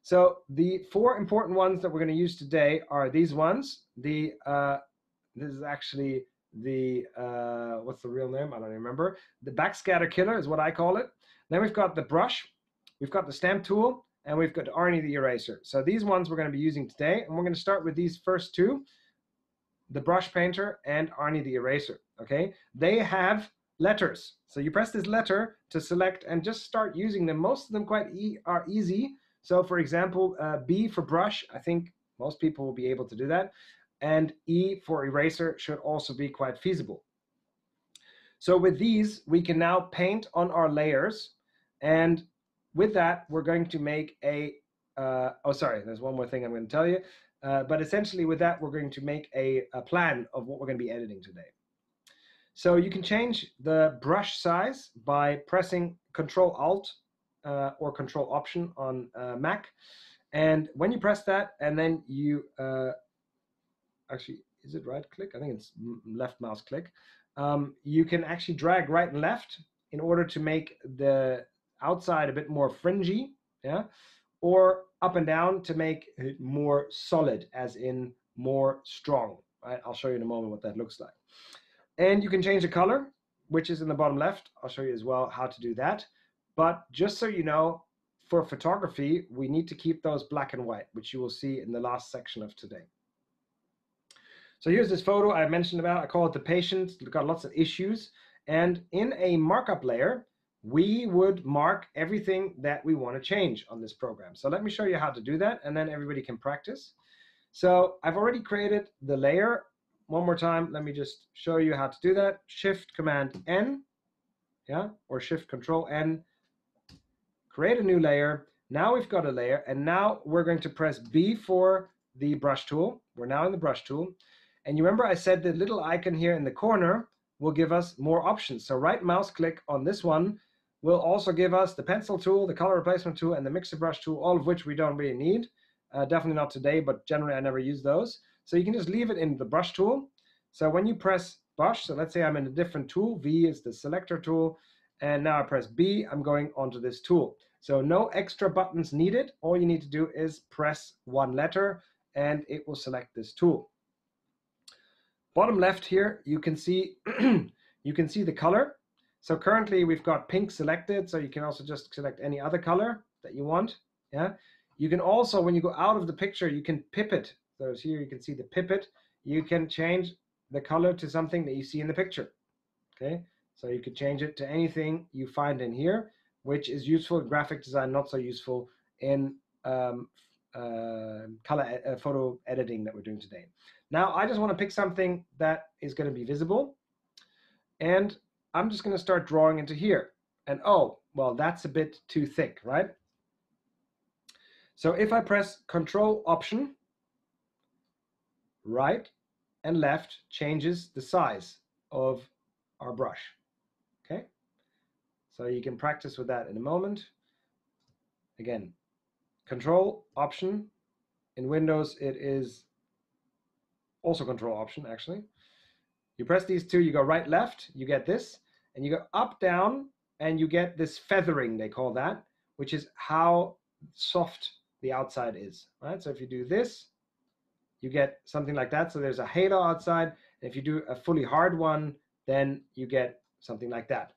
So the four important ones that we're going to use today are these ones. The uh, this is actually the uh, what's the real name? I don't remember. The backscatter killer is what I call it. Then we've got the brush, we've got the stamp tool, and we've got Arnie the eraser. So these ones we're going to be using today, and we're going to start with these first two, the brush painter and Arnie the eraser. Okay, they have letters. So you press this letter to select and just start using them. Most of them quite e are easy. So for example, uh, B for brush, I think most people will be able to do that and E for eraser should also be quite feasible. So with these, we can now paint on our layers. And with that, we're going to make a, uh, oh, sorry, there's one more thing I'm going to tell you. Uh, but essentially with that, we're going to make a, a plan of what we're going to be editing today. So you can change the brush size by pressing Control Alt uh, or Control Option on uh, Mac. And when you press that, and then you uh, actually, is it right click? I think it's left mouse click. Um, you can actually drag right and left in order to make the outside a bit more fringy, yeah, or up and down to make it more solid, as in more strong. Right? I'll show you in a moment what that looks like. And you can change the color, which is in the bottom left. I'll show you as well how to do that. But just so you know, for photography, we need to keep those black and white, which you will see in the last section of today. So here's this photo I mentioned about. I call it the patient. Got lots of issues. And in a markup layer, we would mark everything that we want to change on this program. So let me show you how to do that, and then everybody can practice. So I've already created the layer. One more time, let me just show you how to do that. Shift Command N, yeah, or Shift Control N. Create a new layer. Now we've got a layer, and now we're going to press B for the brush tool. We're now in the brush tool. And you remember I said the little icon here in the corner will give us more options. So right mouse click on this one will also give us the pencil tool, the color replacement tool, and the mixer brush tool, all of which we don't really need. Uh, definitely not today, but generally I never use those. So you can just leave it in the brush tool. So when you press brush, so let's say I'm in a different tool, V is the selector tool, and now I press B, I'm going onto this tool. So no extra buttons needed. All you need to do is press one letter and it will select this tool. Bottom left here, you can see you can see the color. So currently we've got pink selected, so you can also just select any other color that you want. Yeah. You can also, when you go out of the picture, you can pipette. So here you can see the pipette. You can change the color to something that you see in the picture. Okay. So you could change it to anything you find in here, which is useful in graphic design, not so useful in um, uh, color uh, photo editing that we're doing today. Now I just want to pick something that is going to be visible. And I'm just going to start drawing into here. And oh, well, that's a bit too thick, right? So if I press Control Option, right and left changes the size of our brush. Okay, so you can practice with that in a moment. Again, Control Option. In Windows, it is also Control Option actually. You press these two, you go right, left, you get this, and you go up, down, and you get this feathering, they call that, which is how soft the outside is, right? So if you do this, you get something like that. So there's a halo outside. And if you do a fully hard one, then you get something like that,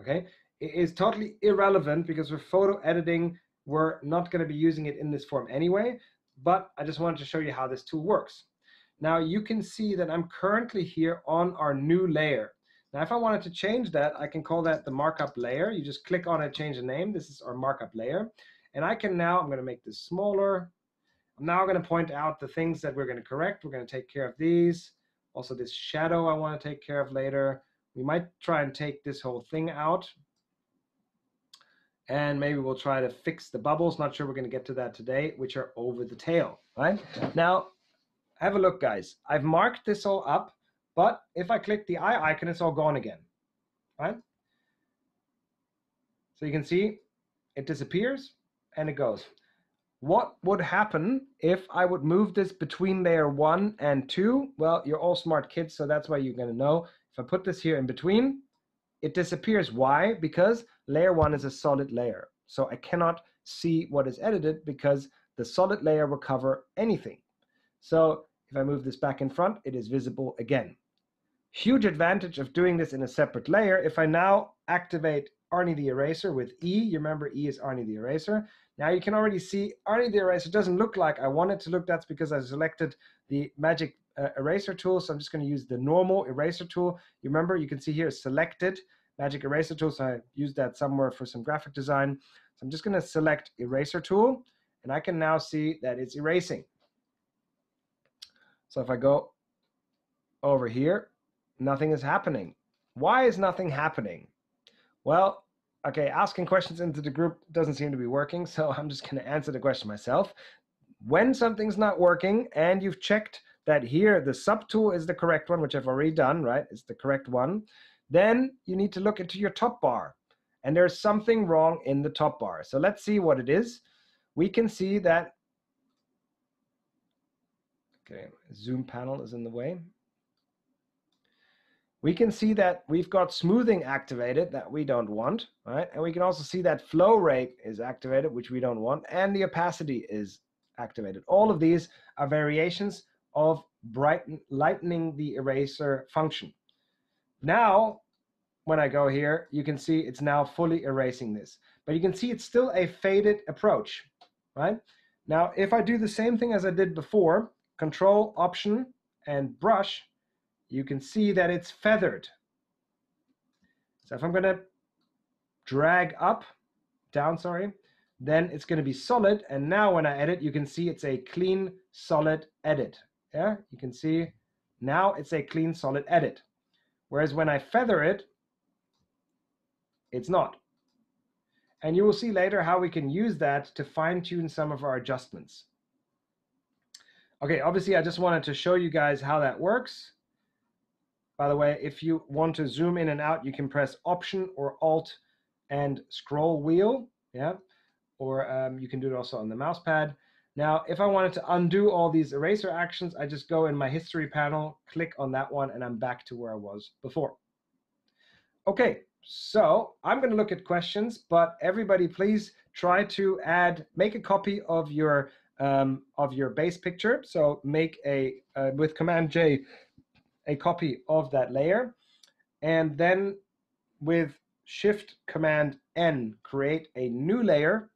okay? It is totally irrelevant because with photo editing, we're not gonna be using it in this form anyway, but I just wanted to show you how this tool works. Now you can see that I'm currently here on our new layer. Now, if I wanted to change that, I can call that the markup layer. You just click on it, change the name. This is our markup layer. And I can now, I'm going to make this smaller. I'm now going to point out the things that we're going to correct. We're going to take care of these. Also, this shadow I want to take care of later. We might try and take this whole thing out. And maybe we'll try to fix the bubbles. Not sure we're going to get to that today, which are over the tail, right? Now, have a look, guys. I've marked this all up, but if I click the eye icon, it's all gone again, right? So you can see it disappears and it goes. What would happen if I would move this between layer one and two? Well, you're all smart kids, so that's why you're gonna know. If I put this here in between, it disappears. Why? Because layer one is a solid layer. So I cannot see what is edited because the solid layer will cover anything. So if I move this back in front, it is visible again. Huge advantage of doing this in a separate layer. If I now activate Arnie the Eraser with E, you remember E is Arnie the Eraser, now you can already see Arnie the Eraser doesn't look like I want it to look. That's because I selected the Magic uh, Eraser tool. So I'm just going to use the normal eraser tool. You remember, you can see here selected Magic Eraser tool. So I used that somewhere for some graphic design. So I'm just going to select Eraser tool. And I can now see that it's erasing. So if I go over here, nothing is happening. Why is nothing happening? Well, okay, asking questions into the group doesn't seem to be working, so I'm just going to answer the question myself. When something's not working and you've checked that here the subtool is the correct one, which I've already done, right? It's the correct one. Then you need to look into your top bar. And there's something wrong in the top bar. So let's see what it is. We can see that, okay, zoom panel is in the way we can see that we've got smoothing activated that we don't want, right? And we can also see that flow rate is activated, which we don't want, and the opacity is activated. All of these are variations of brighten, lightening the eraser function. Now, when I go here, you can see it's now fully erasing this. But you can see it's still a faded approach, right? Now, if I do the same thing as I did before, Control, Option, and Brush, you can see that it's feathered. So if I'm going to drag up, down, sorry, then it's going to be solid. And now when I edit, you can see it's a clean, solid edit. Yeah, you can see now it's a clean, solid edit. Whereas when I feather it, it's not. And you will see later how we can use that to fine tune some of our adjustments. Okay, obviously I just wanted to show you guys how that works. By the way, if you want to zoom in and out, you can press Option or Alt and scroll wheel, yeah? Or um, you can do it also on the mouse pad. Now, if I wanted to undo all these eraser actions, I just go in my history panel, click on that one, and I'm back to where I was before. Okay, so I'm going to look at questions, but everybody please try to add, make a copy of your um, of your base picture. So make a, uh, with Command J, a copy of that layer. And then with Shift Command N, create a new layer.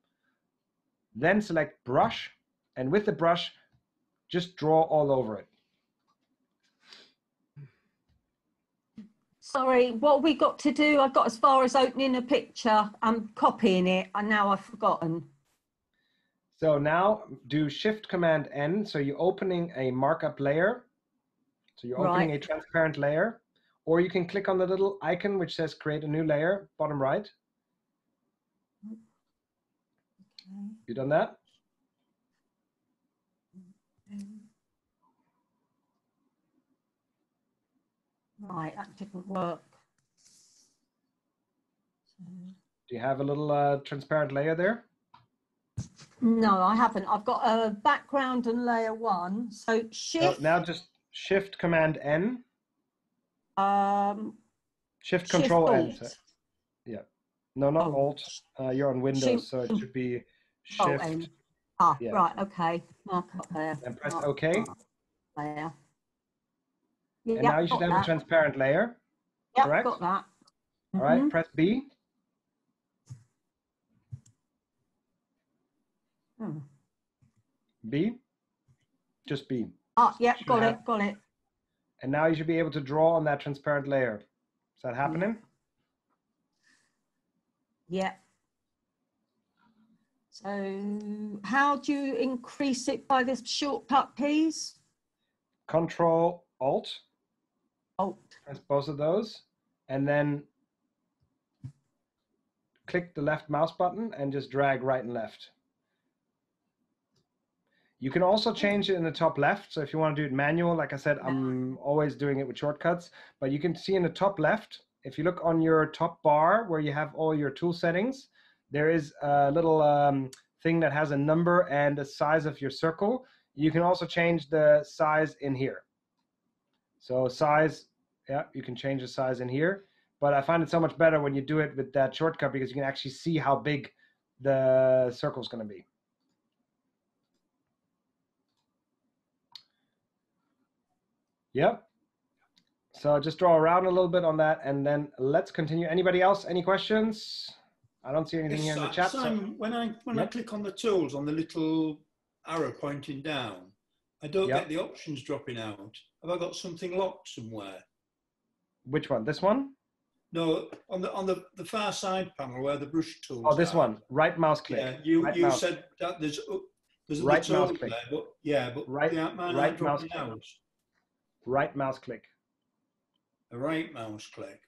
Then select brush. And with the brush, just draw all over it. Sorry, what we got to do? I got as far as opening a picture and copying it, and now I've forgotten. So now do Shift Command N. So you're opening a markup layer. So you're opening right. a transparent layer, or you can click on the little icon which says create a new layer, bottom right. You done that? Right, that didn't work. Do you have a little uh, transparent layer there? No, I haven't. I've got a background and layer one. So No, shift, now just Shift Command N, um, Shift shift Control N. alt. so- No, not Oh, Alt. Uh, you're on Windows, Shift- so it should be Control Shift N. Ah, Yeah. right, okay. Mark up there. and press mark OK. up There. And now you should have a transparent layer. Yep, correct? got that. All right, Mhm. press B. Hmm. B. Just B. Ah, yeah, Should got have- it, got it. And now you should be able to draw on that transparent layer. Is that happening? Yeah. So how do you increase it by this shortcut, please? Control Alt. Alt. Press both of those. And then click the left mouse button and just drag right and left. You can also change it in the top left. So if you want to do it manual, like I said, I'm always doing it with shortcuts. But you can see in the top left, if you look on your top bar where you have all your tool settings, there is a little um, thing that has a number and the size of your circle. You can also change the size in here. So size, yeah, you can change the size in here. But I find it so much better when you do it with that shortcut because you can actually see how big the circle is going to be. Yep. So just draw around a little bit on that and then let's continue. Anybody else? Any questions? I don't see anything here in the chat. so- when I when I click on the tools on the little arrow pointing down, I don't Yep. get the options dropping out. Have I got something locked somewhere? Which one? This one? No, on the on the, the far side panel where the brush tools. Oh, this are. one. Right mouse click. Yeah, you Right you mouse. said that there's uh, there's Right mouse click. there, but yeah, but Right- they right mouse click. out. Right mouse click. A right mouse click.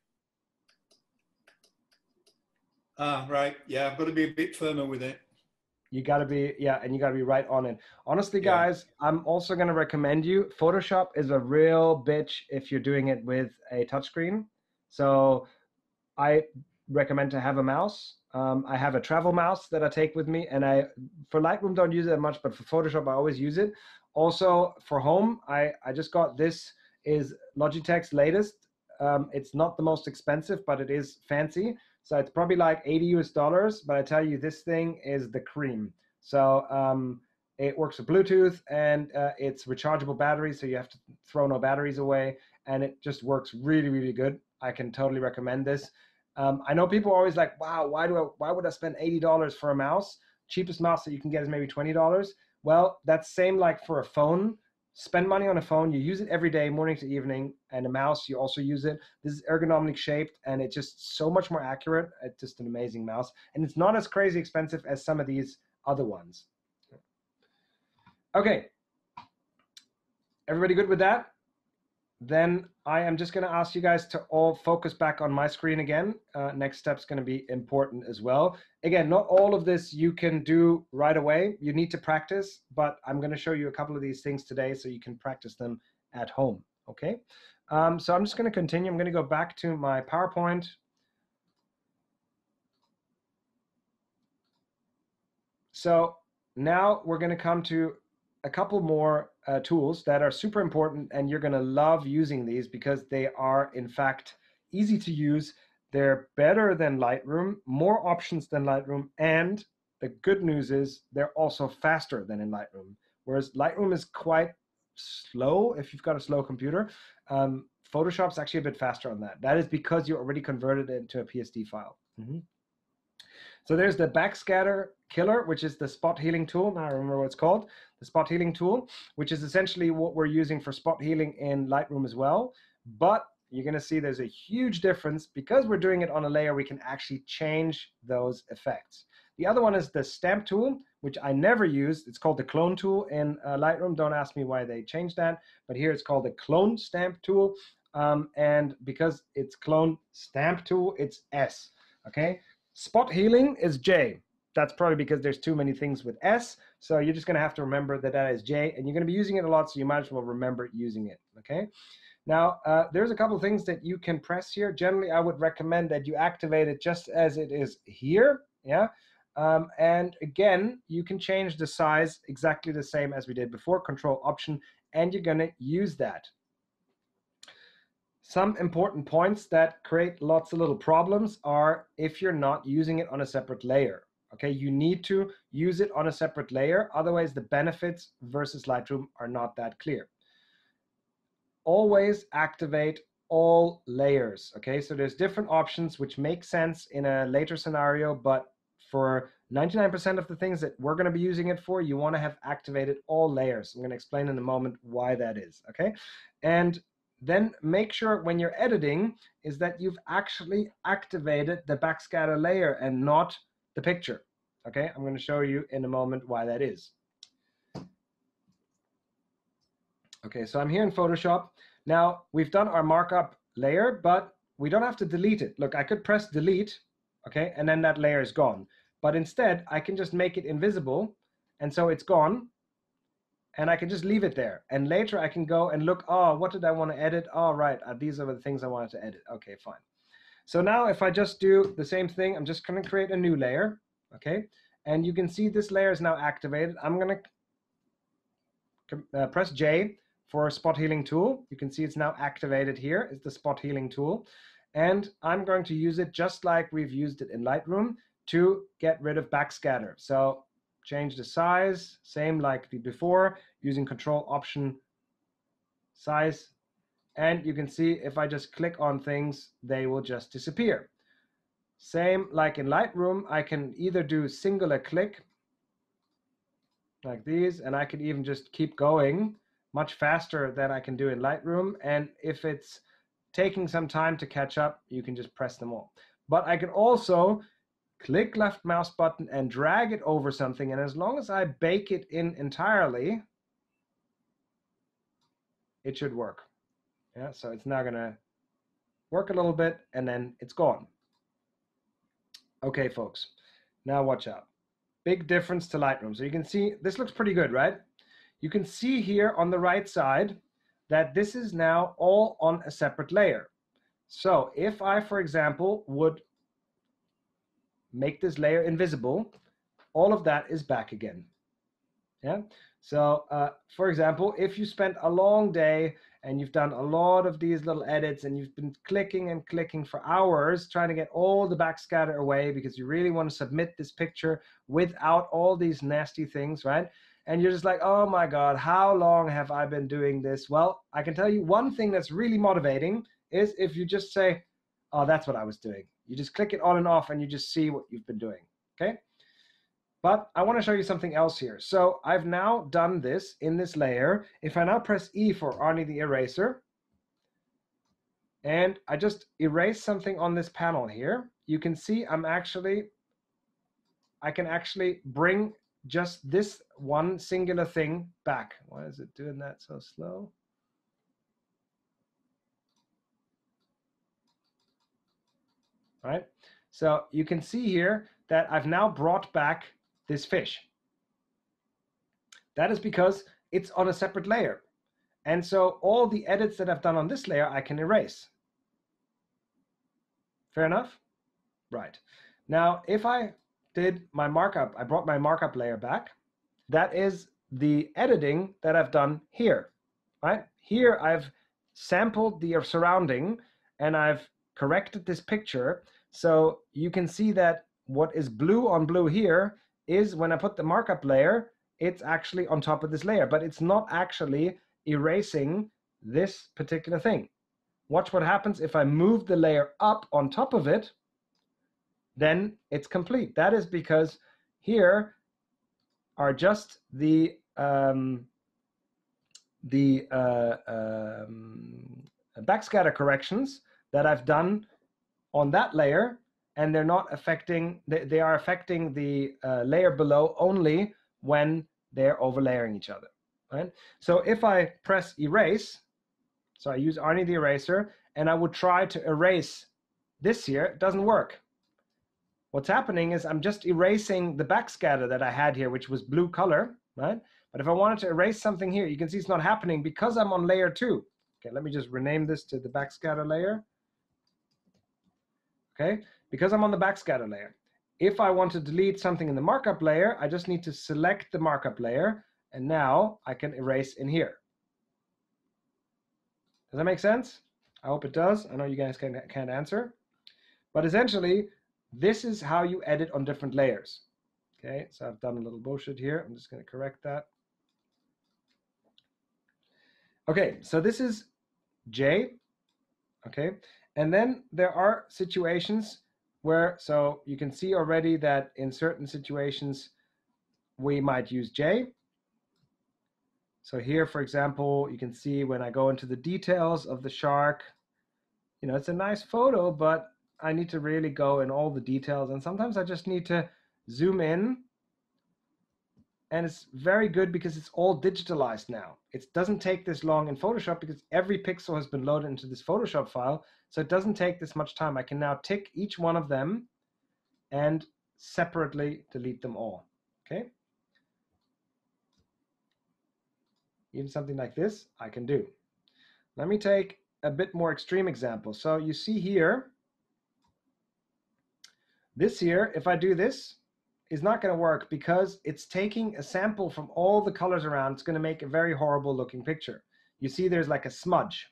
Ah, right. Yeah, I've got to be a bit firmer with it. You got to be, yeah, and you got to be right on it. Honestly, Yeah. guys, I'm also going to recommend you. Photoshop is a real bitch if you're doing it with a touchscreen. So I recommend to have a mouse. Um, I have a travel mouse that I take with me, and I for Lightroom don't use it that much, but for Photoshop I always use it. Also for home, I I just got this is Logitech's latest. Um, it's not the most expensive, but it is fancy. So it's probably like 80 US dollars, but I tell you, this thing is the cream. So um, it works with Bluetooth and uh, it's rechargeable battery, so you have to throw no batteries away, and it just works really, really good. I can totally recommend this. Um, I know people are always like, "Wow, why do I? Why would I spend 80 dollars for a mouse? Cheapest mouse that you can get is maybe 20 dollars." Well, that's same like for a phone. Spend money on a phone. You use it every day, morning to evening, and a mouse. You also use it. This is ergonomic shaped, and it's just so much more accurate. It's just an amazing mouse, and it's not as crazy expensive as some of these other ones. Okay, everybody good with that? Then I am just going to ask you guys to all focus back on my screen again. Uh, next step's going to be important as well. Again, not all of this you can do right away. You need to practice, but I'm going to show you a couple of these things today so you can practice them at home. Okay. Um, so I'm just going to continue. I'm going to go back to my PowerPoint. So now we're going to come to a couple more uh, tools that are super important, and you're going to love using these because they are, in fact, easy to use. They're better than Lightroom, more options than Lightroom, and the good news is they're also faster than in Lightroom. Whereas Lightroom is quite slow if you've got a slow computer. Um, Photoshop's actually a bit faster on that. That is because you already converted it into a PSD file. Mhm. So there's the backscatter killer, which is the spot healing tool. Now I remember what it's called, the spot healing tool, which is essentially what we're using for spot healing in Lightroom as well. But you're gonna see there's a huge difference because we're doing it on a layer, we can actually change those effects. The other one is the stamp tool, which I never used. It's called the clone tool in uh, Lightroom. Don't ask me why they changed that, but here it's called the clone stamp tool. Um, and because it's clone stamp tool, it's S, okay? Spot healing is J. That's probably because there's too many things with S. So you're just gonna have to remember that that is J and you're gonna be using it a lot. So you might as well remember using it, okay? Now, uh, there's a couple things that you can press here. Generally, I would recommend that you activate it just as it is here. Yeah. Um, and again, you can change the size exactly the same as we did before, Control Option, and you're going to use that. Some important points that create lots of little problems are if you're not using it on a separate layer. Okay, you need to use it on a separate layer, otherwise the benefits versus Lightroom are not that clear. Always activate all layers, okay? So there's different options which make sense in a later scenario, but for 99% of the things that we're going to be using it for, you want to have activated all layers. I'm going to explain in a moment why that is, okay? And then make sure when you're editing is that you've actually activated the backscatter layer and not the picture. Okay, I'm going to show you in a moment why that is. Okay, so I'm here in Photoshop. Now we've done our markup layer, but we don't have to delete it. Look, I could press delete, okay, and then that layer is gone. But instead, I can just make it invisible, and so it's gone, and I can just leave it there. And later I can go and look, oh, what did I want to edit? Oh, right, uh, these are the things I wanted to edit. Okay, fine. So now if I just do the same thing, I'm just going to create a new layer, okay? And you can see this layer is now activated. I'm going to uh, press J for spot healing tool. You can see it's now activated here. It's the spot healing tool. And I'm going to use it just like we've used it in Lightroom to get rid of backscatter. So change the size, same like the before, using Control Option size. And you can see if I just click on things, they will just disappear. Same like in Lightroom, I can either do singular click like these, and I can even just keep going much faster than I can do in Lightroom. And if it's taking some time to catch up, you can just press them all. But I can also click left mouse button and drag it over something. And as long as I bake it in entirely, it should work. Yeah, so it's now gonna work a little bit and then it's gone. Okay, folks, now watch out. Big difference to Lightroom. So you can see, this looks pretty good, right? You can see here on the right side that this is now all on a separate layer. So if I, for example, would make this layer invisible, all of that is back again. Yeah. So uh, for example, if you spent a long day and you've done a lot of these little edits and you've been clicking and clicking for hours trying to get all the backscatter away because you really want to submit this picture without all these nasty things, right? And you're just like, oh my God, how long have I been doing this? Well, I can tell you one thing that's really motivating is if you just say, oh, that's what I was doing. You just click it on and off and you just see what you've been doing, okay? But I want to show you something else here. So I've now done this in this layer. If I now press E for Arnie the Eraser, and I just erase something on this panel here, you can see I'm actually, I can actually bring just this one singular thing back. Why is it doing that so slow? Right? So you can see here that I've now brought back this fish. That is because it's on a separate layer. And so all the edits that I've done on this layer, I can erase. Fair enough? Right. Now, if I did my markup, I brought my markup layer back. That is the editing that I've done here, right? Here I've sampled the surrounding and I've corrected this picture. So you can see that what is blue on blue here is when I put the markup layer, it's actually on top of this layer, but it's not actually erasing this particular thing. Watch what happens if I move the layer up on top of it, then it's complete. That is because here are just the um, the uh, um, backscatter corrections that I've done on that layer and they're not affecting, they, they are affecting the uh, layer below only when they're overlaying each other, right? So if I press erase, so I use Arnie the eraser, and I would try to erase this here, it doesn't work. What's happening is I'm just erasing the backscatter that I had here, which was blue color, right? But if I wanted to erase something here, you can see it's not happening because I'm on layer two. Okay, let me just rename this to the backscatter layer. Okay, because I'm on the backscatter layer. If I want to delete something in the markup layer, I just need to select the markup layer, and now I can erase in here. Does that make sense? I hope it does. I know you guys can, can't answer. But essentially, this is how you edit on different layers. Okay, so I've done a little bullshit here. I'm just going to correct that. Okay, so this is J. Okay, and then there are situations where, so you can see already that in certain situations, we might use J. So here, for example, you can see when I go into the details of the shark, you know, it's a nice photo, but I need to really go in all the details. And sometimes I just need to zoom in. And it's very good because it's all digitalized now. It doesn't take this long in Photoshop because every pixel has been loaded into this Photoshop file. So it doesn't take this much time. I can now tick each one of them and separately delete them all. Okay. Even something like this, I can do. Let me take a bit more extreme example. So you see here, this here, if I do this, is not going to work because it's taking a sample from all the colors around. It's going to make a very horrible looking picture. You see there's like a smudge.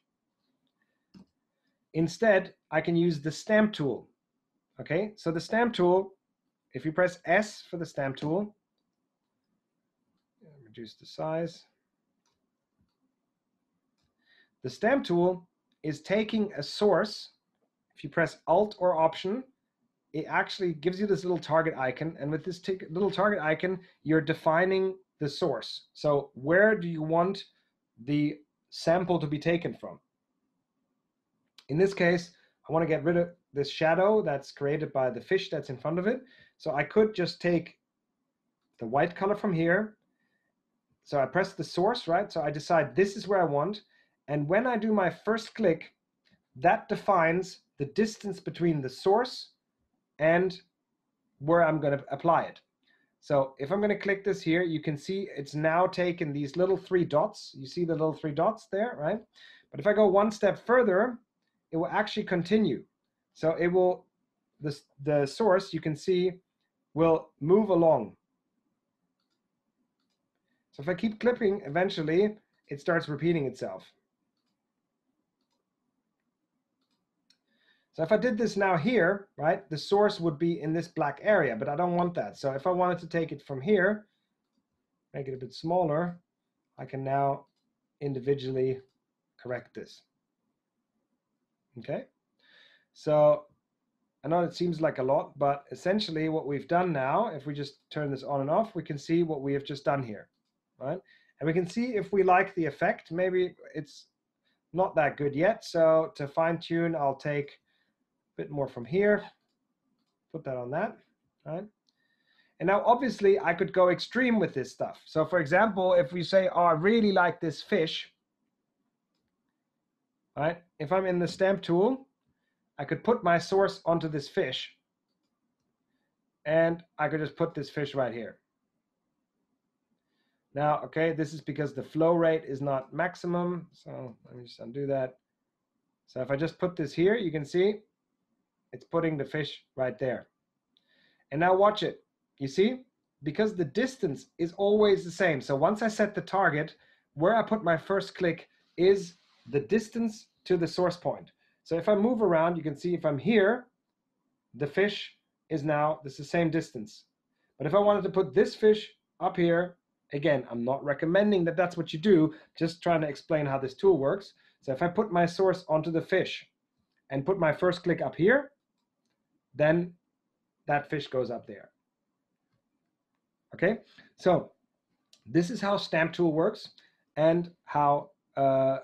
Instead, I can use the stamp tool. Okay, so the stamp tool, if you press S for the stamp tool, reduce the size. The stamp tool is taking a source. If you press Alt or Option, it actually gives you this little target icon. And with this little target icon, you're defining the source. So where do you want the sample to be taken from? In this case, I want to get rid of this shadow that's created by the fish that's in front of it. So I could just take the white color from here. So I press the source, right? So I decide this is where I want. And when I do my first click, that defines the distance between the source and where I'm going to apply it. So if I'm going to click this here, you can see it's now taken these little three dots. You see the little three dots there, right? But if I go one step further, it will actually continue. So it will, the, the source you can see will move along. So if I keep clipping, eventually it starts repeating itself. So if I did this now here, right, the source would be in this black area, but I don't want that. So if I wanted to take it from here, make it a bit smaller, I can now individually correct this. Okay, so I know it seems like a lot, but essentially what we've done now, if we just turn this on and off, we can see what we have just done here, right? And we can see if we like the effect, maybe it's not that good yet. So to fine tune, I'll take bit more from here, put that on that, right? And now obviously I could go extreme with this stuff. So for example, if we say, oh, I really like this fish, right? If I'm in the stamp tool, I could put my source onto this fish and I could just put this fish right here. Now, okay, this is because the flow rate is not maximum. So let me just undo that. So if I just put this here, you can see it's putting the fish right there. And now watch it. You see? Because the distance is always the same. So once I set the target, where I put my first click is the distance to the source point. So if I move around, you can see if I'm here, the fish is now, this is the same distance. But if I wanted to put this fish up here, again, I'm not recommending that that's what you do, just trying to explain how this tool works. So if I put my source onto the fish and put my first click up here, then that fish goes up there. Okay, so this is how Stamp Tool works and how uh,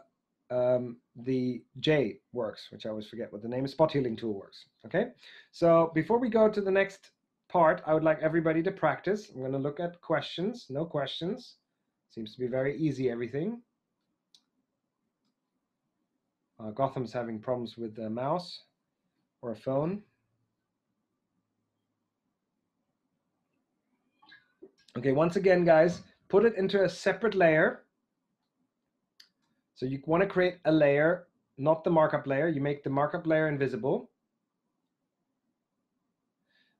um, the J works, which I always forget what the name is, Spot Healing Tool works. Okay, so before we go to the next part, I would like everybody to practice. I'm going to look at questions, no questions. Seems to be very easy, everything. Uh, Gotham's having problems with the mouse or a phone. Okay, once again, guys, put it into a separate layer. So you want to create a layer, not the markup layer. You make the markup layer invisible.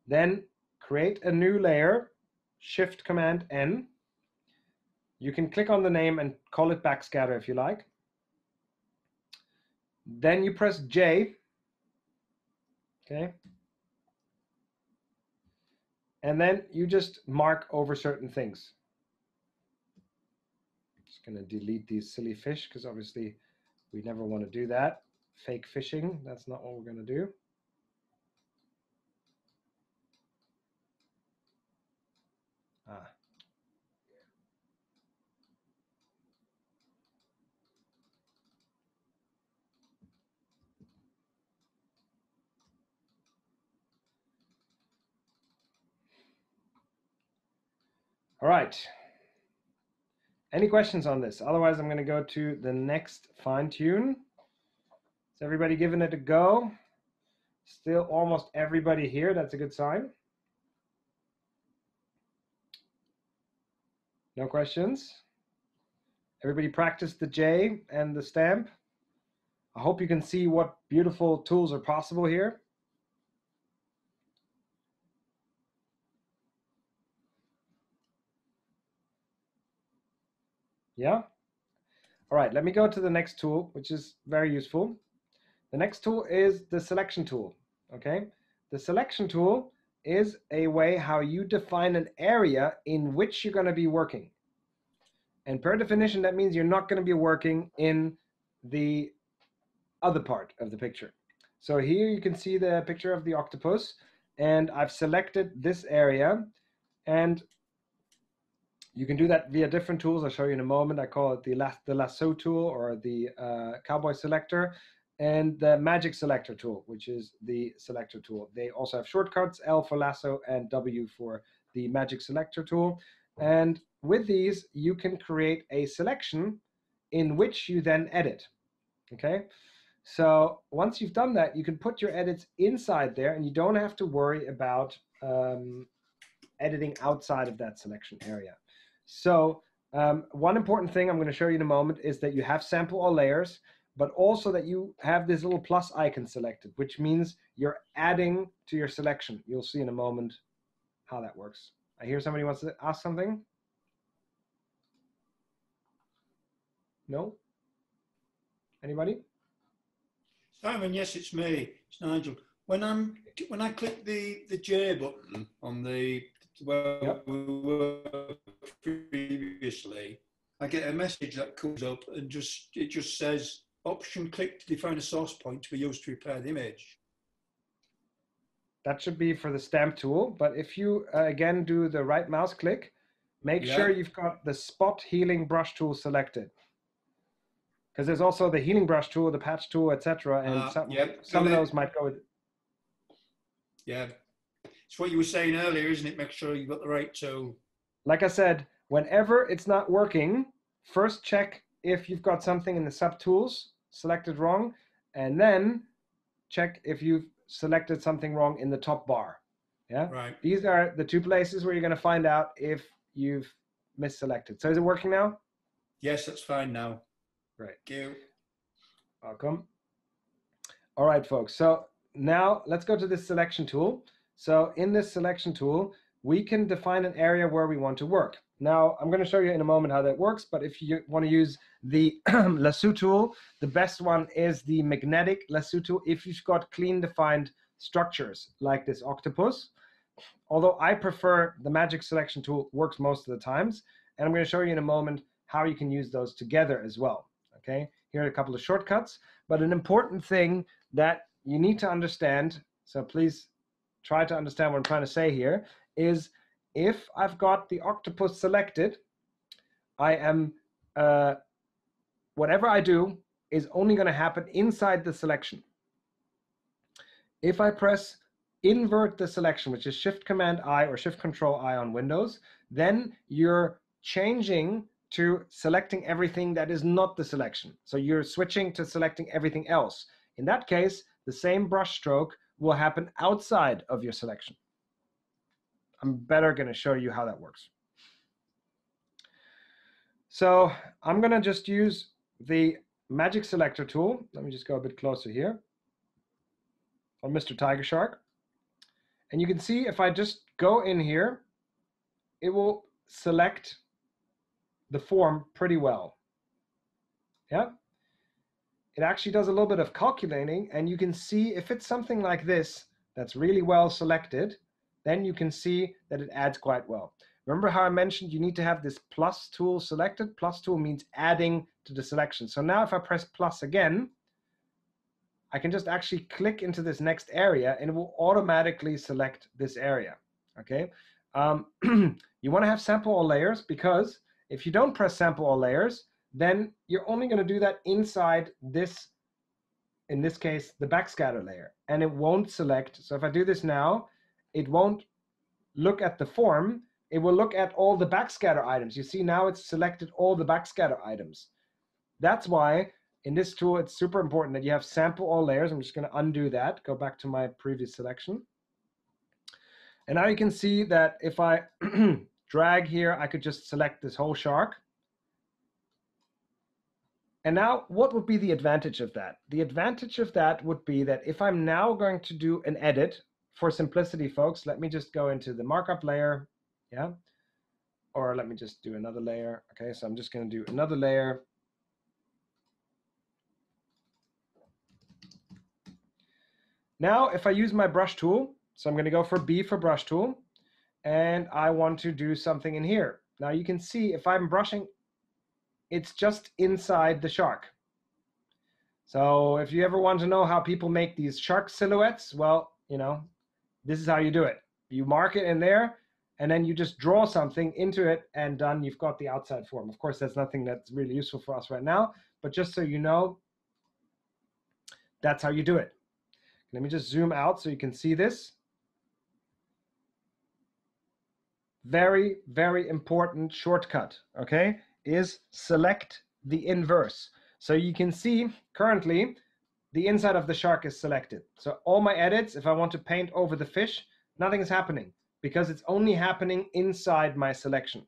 Then create a new layer, Shift Command N. You can click on the name and call it backscatter if you like. Then you press J. Okay. And then you just mark over certain things. Just going to delete these silly fish because obviously we never want to do that. Fake fishing, that's not what we're going to do. Ah. All right. Any questions on this? Otherwise, I'm going to go to the next fine tune. Is everybody giving it a go? Still almost everybody here. That's a good sign. No questions? Everybody practice the J and the stamp. I hope you can see what beautiful tools are possible here. Yeah? All right, let me go to the next tool, which is very useful. The next tool is the selection tool, okay? The selection tool is a way how you define an area in which you're gonna be working. And per definition, that means you're not gonna be working in the other part of the picture. So here you can see the picture of the octopus and I've selected this area and you can do that via different tools. I'll show you in a moment. I call it the, the lasso tool or the uh, cowboy selector and the magic selector tool, which is the selector tool. They also have shortcuts, L for lasso and W for the magic selector tool. And with these, you can create a selection in which you then edit, okay? So once you've done that, you can put your edits inside there and you don't have to worry about um, editing outside of that selection area. So um, one important thing I'm going to show you in a moment is that you have sample all layers, but also that you have this little plus icon selected, which means you're adding to your selection. You'll see in a moment how that works. I hear somebody wants to ask something. No? Anybody? Simon, yes, it's me. It's Nigel. When I'm when I click the the J button on the where Yep. we were previously, I get a message that comes up and just it just says option click to define a source point to be used to repair the image. That should be for the stamp tool. But if you uh, again do the right mouse click, make Yeah. sure you've got the spot healing brush tool selected. Because there's also the healing brush tool, the patch tool, etc. And Ah, some, yep, some of those might go with Yeah, it's what you were saying earlier, isn't it? Make sure you've got the right tool. like I said, whenever it's not working, first check if you've got something in the subtools selected wrong, and then check if you've selected something wrong in the top bar. Yeah, Right. these are the two places where you're going to find out if you've misselected. So is it working now? Yes, that's fine now. Right. Thank you. Welcome. All right, folks. So now let's go to this selection tool. So in this selection tool, we can define an area where we want to work. Now, I'm going to show you in a moment how that works, but if you want to use the lasso tool, the best one is the magnetic lasso tool if you've got clean defined structures like this octopus. Although I prefer the magic selection tool works most of the times, and I'm going to show you in a moment how you can use those together as well. Okay, here are a couple of shortcuts, but an important thing that you need to understand, so please try to understand what I'm trying to say here, is if I've got the octopus selected, I am, uh, whatever I do is only going to happen inside the selection. If I press invert the selection, which is Shift Command I or Shift Control I on Windows, then you're changing to selecting everything that is not the selection. So you're switching to selecting everything else. In that case, the same brush stroke will happen outside of your selection. I'm better going to show you how that works. So I'm going to just use the magic selector tool. Let me just go a bit closer here on Mr. Tiger Shark. And you can see if I just go in here, it will select the form pretty well. Yeah. It actually does a little bit of calculating and you can see if it's something like this that's really well selected, then you can see that it adds quite well. Remember how I mentioned you need to have this plus tool selected? Plus tool means adding to the selection. So now if I press plus again, I can just actually click into this next area and it will automatically select this area, okay? Um, you wanna have sample all layers because if you don't press sample all layers, then you're only gonna do that inside this, in this case, the backscatter layer, and it won't select. So if I do this now, it won't look at the form, it will look at all the backscatter items. You see now it's selected all the backscatter items. That's why in this tool, it's super important that you have sample all layers. I'm just gonna undo that, go back to my previous selection. And now you can see that if I drag here, I could just select this whole shark. And now what would be the advantage of that? The advantage of that would be that if I'm now going to do an edit, for simplicity, folks, let me just go into the markup layer, yeah? Or let me just do another layer. Okay, so I'm just gonna do another layer. Now, if I use my brush tool, so I'm gonna go for B for brush tool, and I want to do something in here. Now you can see if I'm brushing, it's just inside the shark. So if you ever want to know how people make these shark silhouettes, well, you know, this is how you do it. You mark it in there, and then you just draw something into it and done you've got the outside form of course that's nothing that's really useful for us right now but just so you know that's how you do it let me just zoom out so you can see this very very important shortcut okay is select the inverse so you can see currently the inside of the shark is selected so all my edits if I want to paint over the fish nothing is happening because it's only happening inside my selection.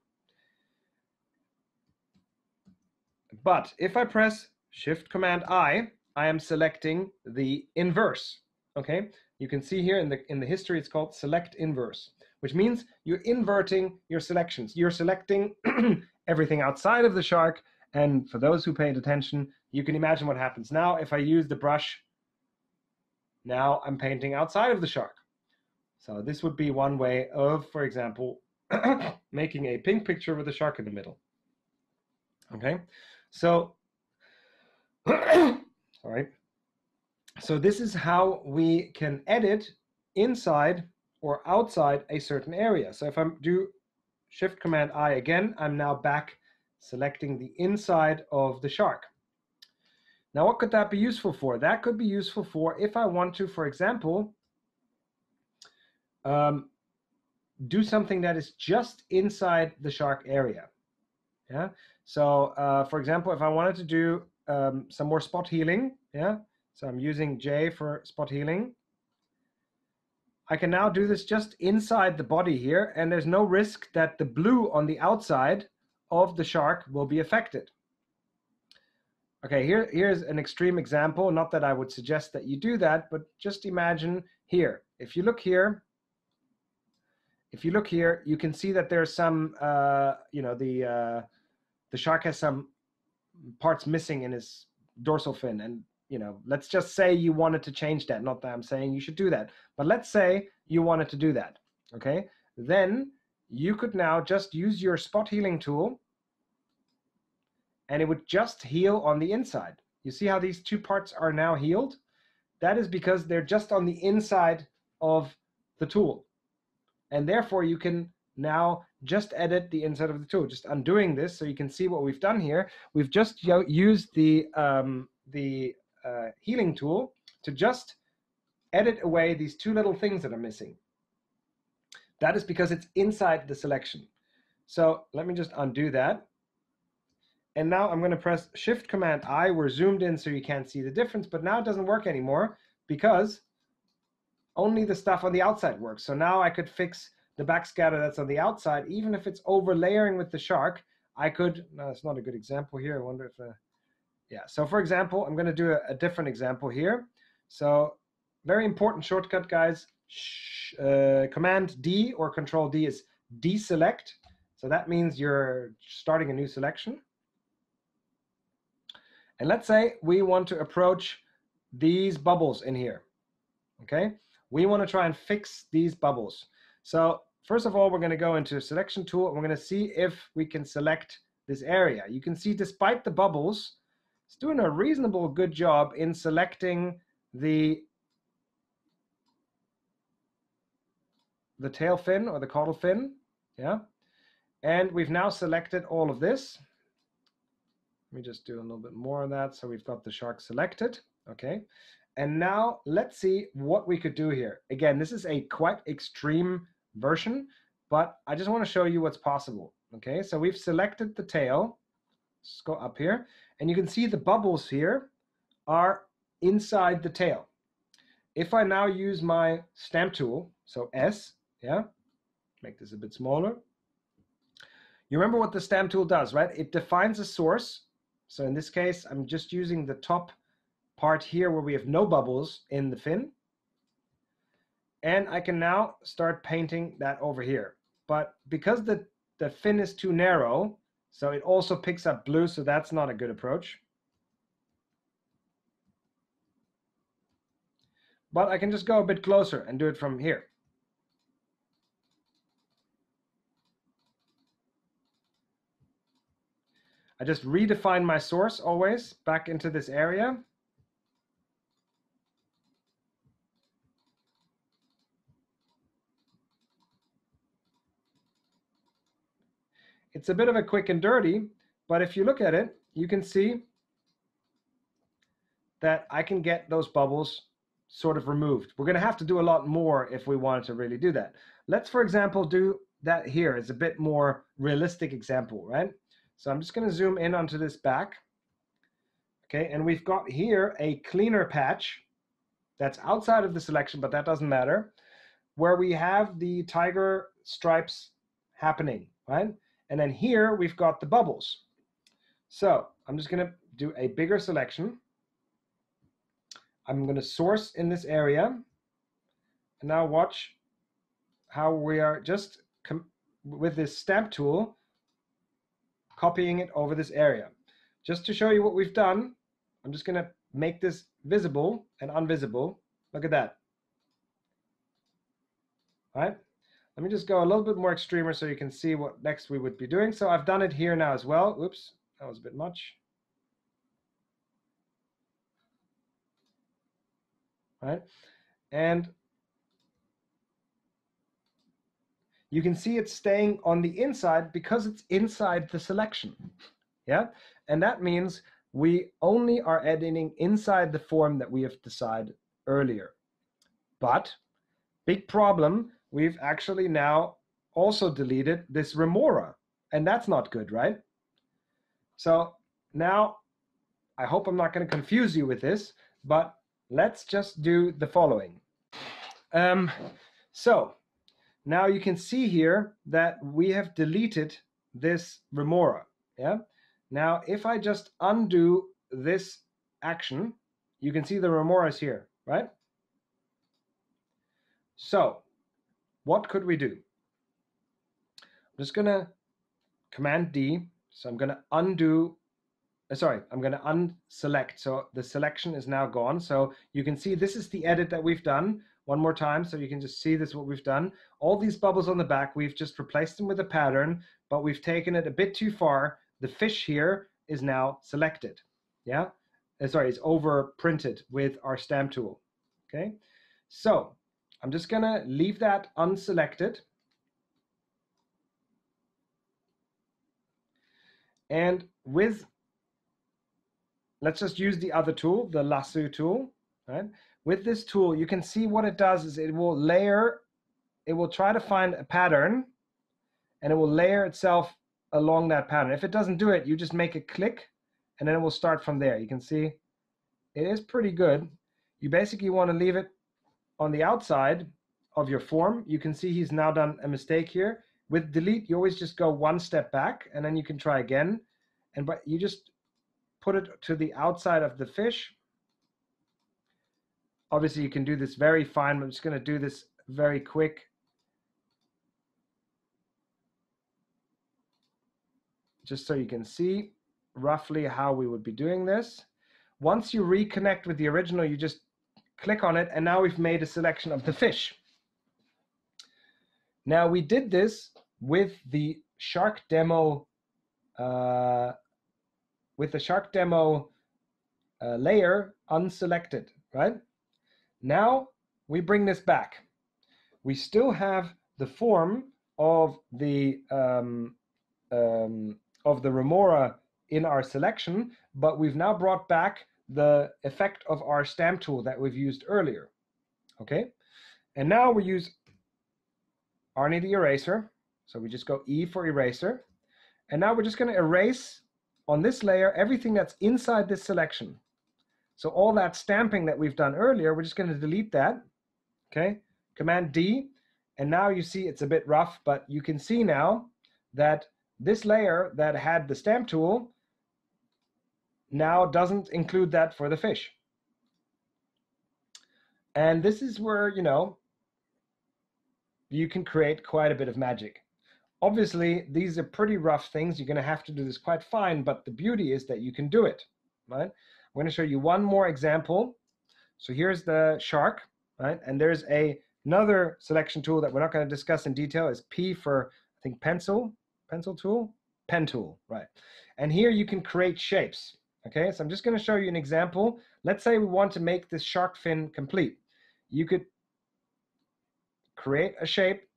But if I press Shift Command I, I am selecting the inverse. Okay, you can see here in the in the history it's called select inverse, which means you're inverting your selections. You're selecting everything outside of the shark, and for those who paid attention, you can imagine what happens now if I use the brush. Now I'm painting outside of the shark. So this would be one way of, for example, making a pink picture with a shark in the middle. Okay, so, all right. So this is how we can edit inside or outside a certain area. So if I do Shift Command I again, I'm now back selecting the inside of the shark. Now what could that be useful for? That could be useful for if I want to, for example, um, do something that is just inside the shark area. Yeah. So uh, for example, if I wanted to do um, some more spot healing, yeah. So I'm using J for spot healing. I can now do this just inside the body here, and there's no risk that the blue on the outside of the shark will be affected. Okay, here, here's an extreme example. Not that I would suggest that you do that, but just imagine here. If you look here, if you look here, you can see that there's some, uh, you know, the uh, the shark has some parts missing in his dorsal fin, and you know, let's just say you wanted to change that. Not that I'm saying you should do that, but let's say you wanted to do that. Okay, then you could now just use your spot healing tool, and it would just heal on the inside. You see how these two parts are now healed? That is because they're just on the inside of the tool and therefore you can now just edit the inside of the tool just undoing this so you can see what we've done here we've just used the um, the uh, healing tool to just edit away these two little things that are missing that is because it's inside the selection so let me just undo that and now I'm going to press shift command I we're zoomed in so you can't see the difference but now it doesn't work anymore because only the stuff on the outside works. So now I could fix the backscatter that's on the outside, even if it's overlaying with the shark. I could, no, it's not a good example here. I wonder if, uh, Yeah, so for example, I'm going to do a, a different example here. So very important shortcut, guys. Sh uh, Command D or Control D is deselect. So that means you're starting a new selection. And let's say we want to approach these bubbles in here. Okay, we want to try and fix these bubbles. So first of all, we're going to go into selection tool and we're going to see if we can select this area. You can see despite the bubbles, it's doing a reasonable good job in selecting the the tail fin or the caudal fin. Yeah. And we've now selected all of this. Let me just do a little bit more of that. So we've got the shark selected. Okay. And now let's see what we could do here. Again, this is a quite extreme version, but I just want to show you what's possible. Okay, so we've selected the tail. Let's go up here. And you can see the bubbles here are inside the tail. If I now use my stamp tool, so S, yeah, make this a bit smaller. You remember what the stamp tool does, right? It defines a source. So in this case, I'm just using the top part here where we have no bubbles in the fin. And I can now start painting that over here. But because the, the fin is too narrow, so it also picks up blue, so that's not a good approach. But I can just go a bit closer and do it from here. I just redefine my source always back into this area. It's a bit of a quick and dirty, but if you look at it, you can see that I can get those bubbles sort of removed. We're going to have to do a lot more if we wanted to really do that. Let's, for example, do that here as a bit more realistic example, right? So I'm just going to zoom in onto this back. Okay, and we've got here a cleaner patch that's outside of the selection, but that doesn't matter, where we have the tiger stripes happening, right? And then here we've got the bubbles. So I'm just going to do a bigger selection. I'm going to source in this area. And now watch how we are just with this stamp tool copying it over this area. Just to show you what we've done, I'm just going to make this visible and unvisible. Look at that. All right? Let me just go a little bit more extremer so you can see what next we would be doing. So I've done it here now as well. Oops, that was a bit much. Right? And you can see it's staying on the inside because it's inside the selection. Yeah, and that means we only are editing inside the form that we have decided earlier. But big problem, we've actually now also deleted this remora, and that's not good, right? So now I hope I'm not going to confuse you with this, but let's just do the following. Um, so now you can see here that we have deleted this remora. Yeah. Now, if I just undo this action, you can see the remora is here, right? So, what could we do? I'm just gonna Command D. So I'm gonna undo. Uh, sorry, I'm gonna unselect. So the selection is now gone. So you can see this is the edit that we've done one more time so you can just see this what we've done. All these bubbles on the back, we've just replaced them with a pattern, but we've taken it a bit too far. The fish here is now selected. Yeah, uh, sorry, it's over printed with our stamp tool. Okay, so I'm just gonna leave that unselected. And with, let's just use the other tool, the lasso tool, right? with this tool, you can see what it does is it will layer, it will try to find a pattern and it will layer itself along that pattern. If it doesn't do it, you just make a click and then it will start from there. You can see it is pretty good. You basically want to leave it on the outside of your form. You can see he's now done a mistake here. With delete, you always just go one step back and then you can try again. And but you just put it to the outside of the fish. Obviously, you can do this very fine. I'm just going to do this very quick. Just so you can see roughly how we would be doing this. Once you reconnect with the original, you just click on it, and now we've made a selection of the fish. Now we did this with the Shark demo, uh, with the Shark demo uh, layer unselected, right? Now we bring this back. We still have the form of the um, um, of the remora in our selection, but we've now brought back the effect of our stamp tool that we've used earlier. Okay, and now we use Arnie the eraser. So we just go E for eraser. And now we're just going to erase on this layer everything that's inside this selection. So all that stamping that we've done earlier, we're just going to delete that. Okay, Command D. And now you see it's a bit rough, but you can see now that this layer that had the stamp tool now doesn't include that for the fish. And this is where, you know, you can create quite a bit of magic. Obviously, these are pretty rough things. You're going to have to do this quite fine, but the beauty is that you can do it, right? I'm going to show you one more example. So here's the shark, right? And there's a another selection tool that we're not going to discuss in detail is P for, I think, pencil, pencil tool, pen tool, right? And here you can create shapes, okay? So I'm just going to show you an example. Let's say we want to make this shark fin complete. You could create a shape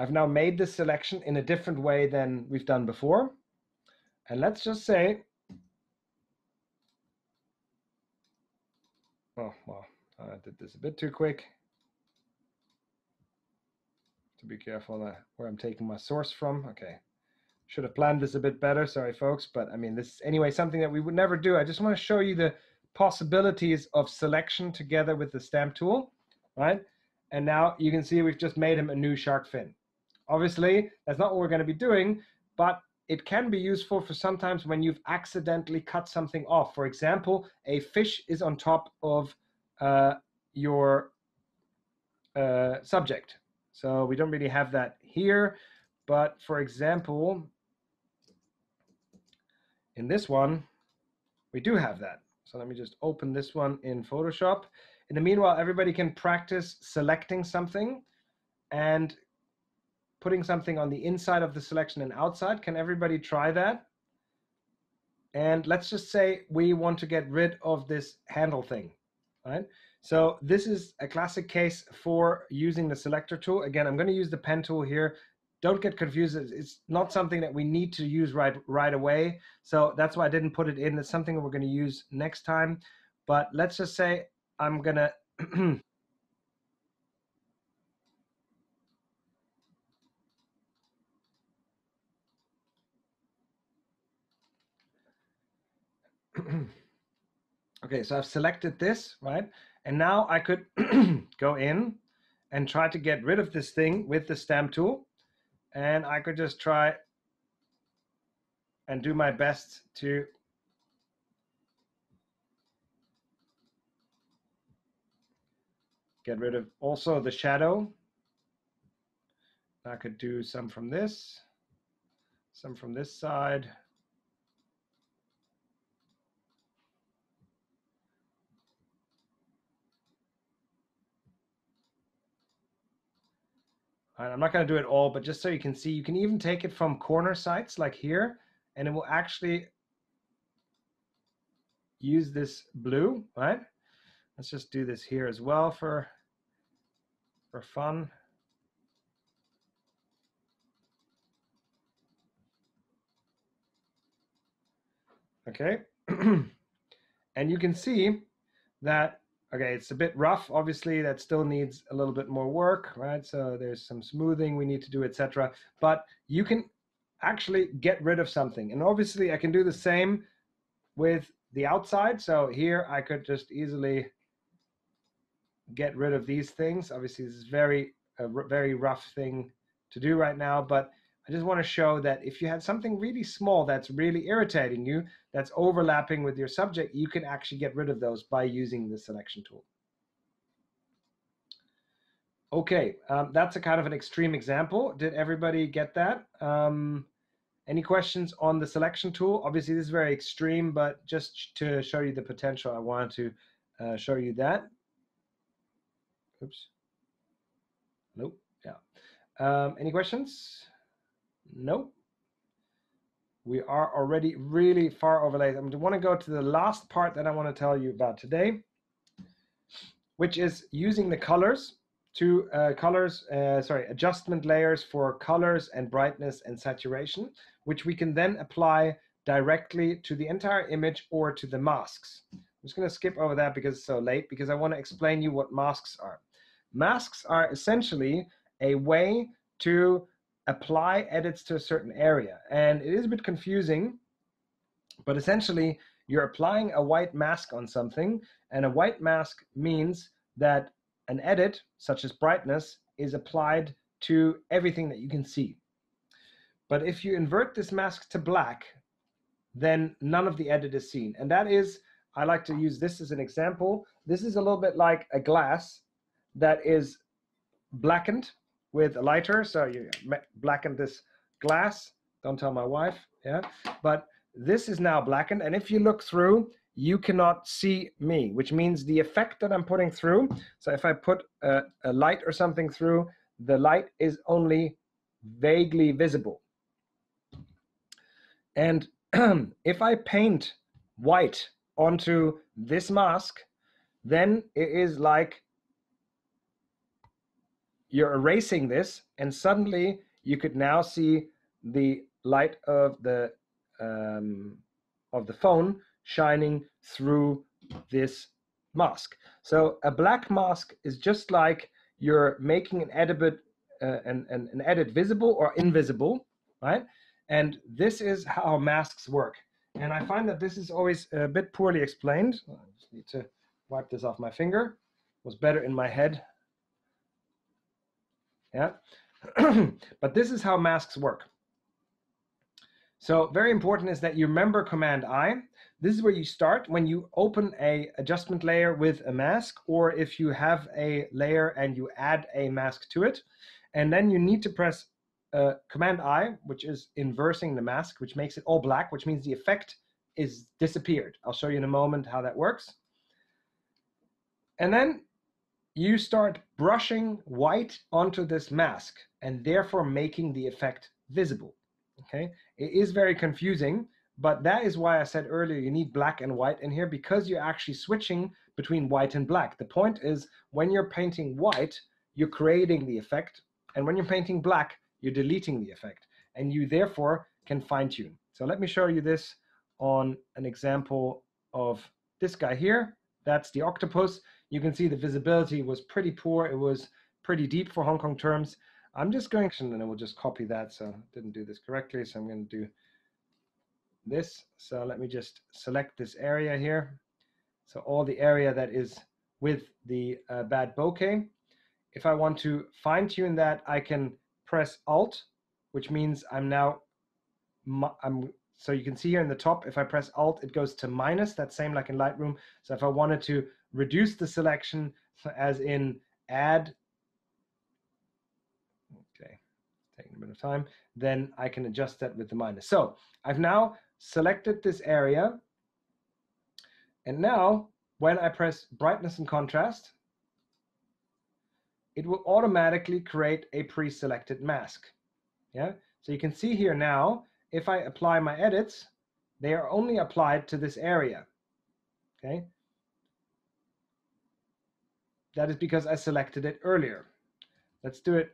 I've now made this selection in a different way than we've done before. And let's just say, oh, well, I did this a bit too quick to be careful where I'm taking my source from. Okay, should have planned this a bit better. Sorry, folks, but I mean, this anyway, something that we would never do. I just want to show you the possibilities of selection together with the stamp tool, right? And now you can see we've just made him a new shark fin. Obviously, that's not what we're going to be doing, but it can be useful for sometimes when you've accidentally cut something off. For example, a fish is on top of uh, your uh, subject, so we don't really have that here. But for example, in this one, we do have that. So let me just open this one in Photoshop. In the meanwhile, everybody can practice selecting something and putting something on the inside of the selection and outside. Can everybody try that? And let's just say we want to get rid of this handle thing, right? So this is a classic case for using the selector tool. Again, I'm going to use the pen tool here. Don't get confused. It's not something that we need to use right right away. So that's why I didn't put it in. It's something we're going to use next time. But let's just say I'm going okay, so I've selected this, right? And now I could go in and try to get rid of this thing with the stamp tool. And I could just try and do my best to get rid of also the shadow. I could do some from this, some from this side. I'm not going to do it all, but just so you can see, you can even take it from corner sites like here, and it will actually use this blue, right? Let's just do this here as well for, for fun. Okay, and you can see that Okay, it's a bit rough. Obviously, that still needs a little bit more work, right? So there's some smoothing we need to do, etc. But you can actually get rid of something. And obviously, I can do the same with the outside. So here I could just easily get rid of these things. Obviously, this is very a very rough thing to do right now, but I just want to show that if you had something really small that's really irritating you, that's overlapping with your subject, you can actually get rid of those by using the selection tool. Okay, um, that's a kind of an extreme example. Did everybody get that? Um, any questions on the selection tool? Obviously, this is very extreme, but just to show you the potential, I wanted to uh, show you that. Oops. Nope. Yeah. Um, any questions? Nope. We are already really far overlaid. I want to go to the last part that I want to tell you about today, which is using the colors to uh, colors, uh, sorry, adjustment layers for colors and brightness and saturation, which we can then apply directly to the entire image or to the masks. I'm just going to skip over that because it's so late because I want to explain you what masks are. Masks are essentially a way to apply edits to a certain area. And it is a bit confusing, but essentially you're applying a white mask on something and a white mask means that an edit, such as brightness, is applied to everything that you can see. But if you invert this mask to black, then none of the edit is seen. And that is, I like to use this as an example. This is a little bit like a glass that is blackened with a lighter. So you blacken this glass. Don't tell my wife. Yeah. But this is now blackened. And if you look through, you cannot see me, which means the effect that I'm putting through. So if I put a, a light or something through, the light is only vaguely visible. And if I paint white onto this mask, then it is like you're erasing this and suddenly you could now see the light of the um, of the phone shining through this mask. So a black mask is just like you're making an edit, uh, an, an, an edit visible or invisible, right? And this is how masks work. And I find that this is always a bit poorly explained. I just need to wipe this off my finger. It was better in my head yeah. but this is how masks work. So very important is that you remember Command I. This is where you start when you open a adjustment layer with a mask, or if you have a layer and you add a mask to it. And then you need to press uh, Command I, which is inversing the mask, which makes it all black, which means the effect is disappeared. I'll show you in a moment how that works. And then you start brushing white onto this mask and therefore making the effect visible. Okay, it is very confusing, but that is why I said earlier you need black and white in here because you're actually switching between white and black. The point is when you're painting white, you're creating the effect, and when you're painting black, you're deleting the effect, and you therefore can fine tune. So let me show you this on an example of this guy here. That's the octopus you can see the visibility was pretty poor. It was pretty deep for Hong Kong terms. I'm just going to, and then we'll just copy that. So didn't do this correctly. So I'm going to do this. So let me just select this area here. So all the area that is with the uh, bad bokeh. If I want to fine tune that, I can press Alt, which means I'm now, I'm so you can see here in the top, if I press Alt, it goes to minus. That's same like in Lightroom. So if I wanted to reduce the selection, as in add, okay, taking a bit of time, then I can adjust that with the minus. So I've now selected this area. And now when I press brightness and contrast, it will automatically create a pre-selected mask. Yeah, so you can see here now if I apply my edits, they are only applied to this area. Okay. That is because I selected it earlier. Let's do it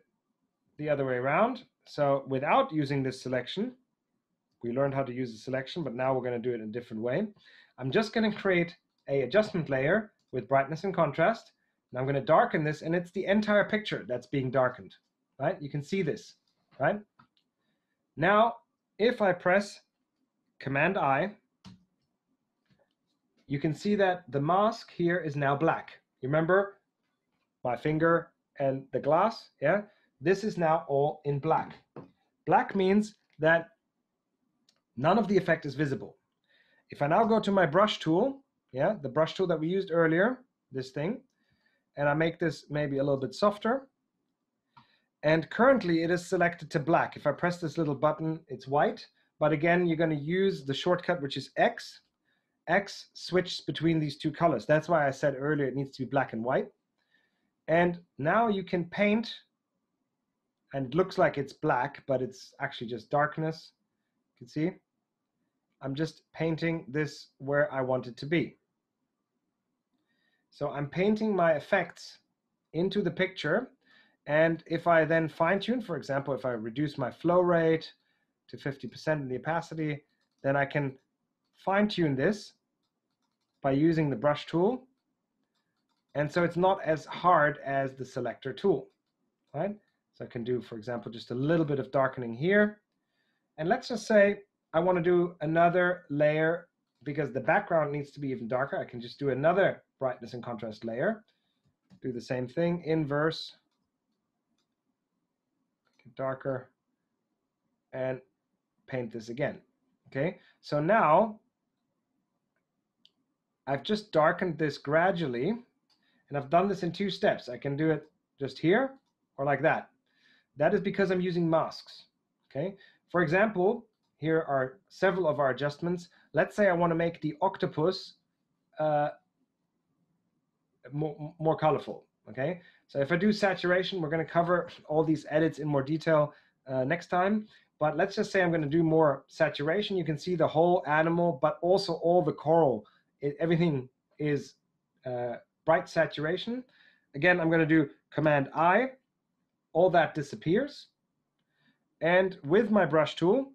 the other way around. So without using this selection, we learned how to use the selection, but now we're going to do it in a different way. I'm just going to create a adjustment layer with brightness and contrast. And I'm going to darken this, and it's the entire picture that's being darkened, right? You can see this, right? Now if I press Command I, you can see that the mask here is now black. You remember my finger and the glass, yeah, this is now all in black. Black means that none of the effect is visible. If I now go to my brush tool, yeah, the brush tool that we used earlier, this thing, and I make this maybe a little bit softer, and currently it is selected to black. If I press this little button, it's white. But again, you're going to use the shortcut, which is X. X switches between these two colors. That's why I said earlier it needs to be black and white. And now you can paint, and it looks like it's black, but it's actually just darkness. You can see. I'm just painting this where I want it to be. So I'm painting my effects into the picture and if I then fine tune, for example, if I reduce my flow rate to 50% in the opacity, then I can fine tune this by using the brush tool. And so it's not as hard as the selector tool, right? So I can do, for example, just a little bit of darkening here. And let's just say I want to do another layer because the background needs to be even darker. I can just do another brightness and contrast layer. Do the same thing, inverse, darker, and paint this again. Okay, so now I've just darkened this gradually, and I've done this in two steps. I can do it just here or like that. That is because I'm using masks. Okay, for example, here are several of our adjustments. Let's say I want to make the octopus uh, more, more colorful. Okay, so if I do saturation, we're going to cover all these edits in more detail uh, next time. But let's just say I'm going to do more saturation. You can see the whole animal, but also all the coral. It, everything is uh, bright saturation. Again, I'm going to do Command I. All that disappears. And with my brush tool,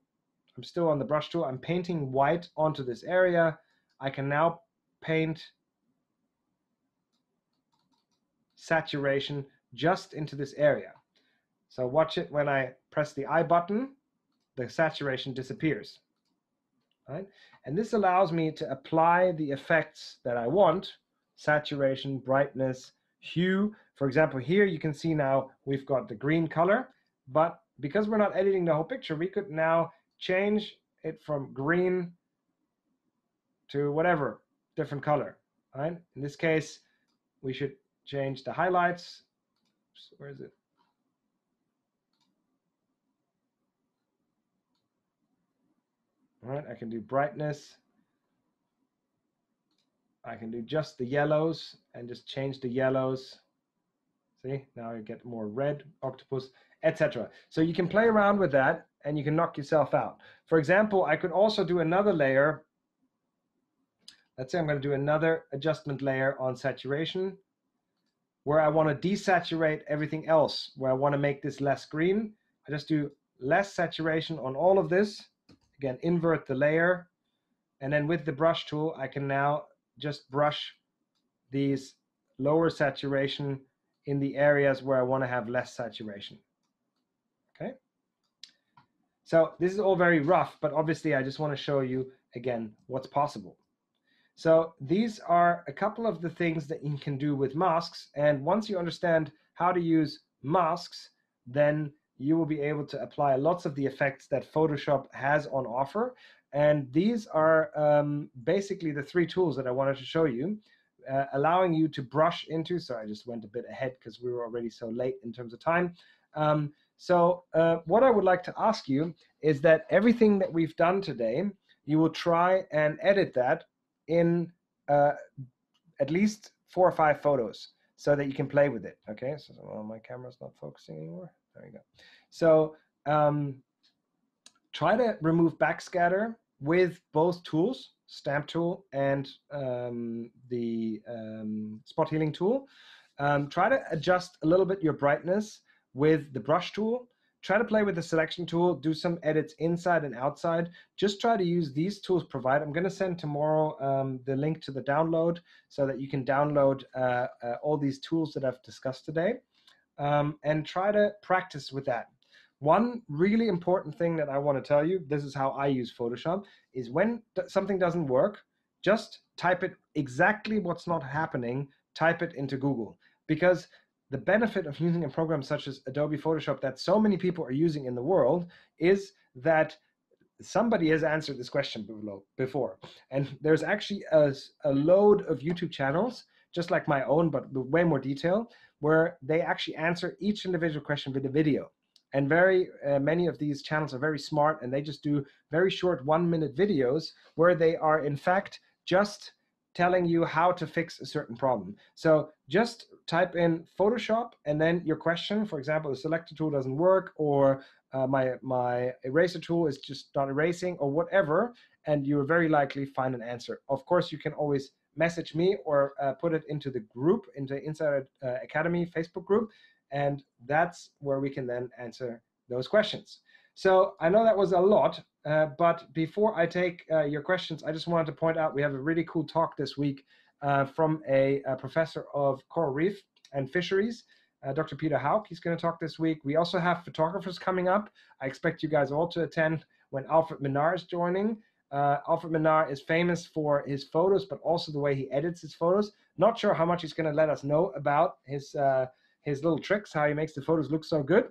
I'm still on the brush tool, I'm painting white onto this area. I can now paint saturation just into this area. So watch it when I press the I button, the saturation disappears. Right? And this allows me to apply the effects that I want, saturation, brightness, hue. For example, here you can see now we've got the green color, but because we're not editing the whole picture, we could now change it from green to whatever different color. Right? In this case, we should change the highlights. Where is it? All right, I can do brightness. I can do just the yellows and just change the yellows. See, now you get more red octopus, etc. So you can play around with that and you can knock yourself out. For example, I could also do another layer. Let's say I'm going to do another adjustment layer on saturation where I want to desaturate everything else, where I want to make this less green, I just do less saturation on all of this. Again, invert the layer. And then with the brush tool, I can now just brush these lower saturation in the areas where I want to have less saturation. Okay. So this is all very rough, but obviously I just want to show you again what's possible. So these are a couple of the things that you can do with masks. And once you understand how to use masks, then you will be able to apply lots of the effects that Photoshop has on offer. And these are um, basically the three tools that I wanted to show you, uh, allowing you to brush into. So I just went a bit ahead because we were already so late in terms of time. Um, so uh, what I would like to ask you is that everything that we've done today, you will try and edit that in uh, at least four or five photos so that you can play with it. Okay, so well, my camera's not focusing anymore. There you go. So um, try to remove backscatter with both tools, stamp tool and um, the um, spot healing tool. Um, try to adjust a little bit your brightness with the brush tool try to play with the selection tool, do some edits inside and outside. Just try to use these tools provided. I'm going to send tomorrow um, the link to the download so that you can download uh, uh, all these tools that I've discussed today um, and try to practice with that. One really important thing that I want to tell you, this is how I use Photoshop, is when something doesn't work, just type it exactly what's not happening, type it into Google. Because the benefit of using a program such as Adobe Photoshop that so many people are using in the world is that somebody has answered this question before. And there's actually a, a load of YouTube channels, just like my own, but with way more detail, where they actually answer each individual question with a video. And very uh, many of these channels are very smart and they just do very short one minute videos where they are in fact just telling you how to fix a certain problem. So just type in Photoshop and then your question, for example, the selector tool doesn't work or uh, my, my eraser tool is just not erasing or whatever, and you will very likely find an answer. Of course, you can always message me or uh, put it into the group, into Insider uh, Academy Facebook group, and that's where we can then answer those questions. So I know that was a lot, uh, but before I take uh, your questions, I just wanted to point out we have a really cool talk this week uh, from a, a, professor of coral reef and fisheries, uh, Dr. Peter Houk. He's going to talk this week. We also have photographers coming up. I expect you guys all to attend when Alfred Minar is joining. Uh, Alfred Minar is famous for his photos, but also the way he edits his photos. Not sure how much he's going to let us know about his uh, his little tricks, how he makes the photos look so good.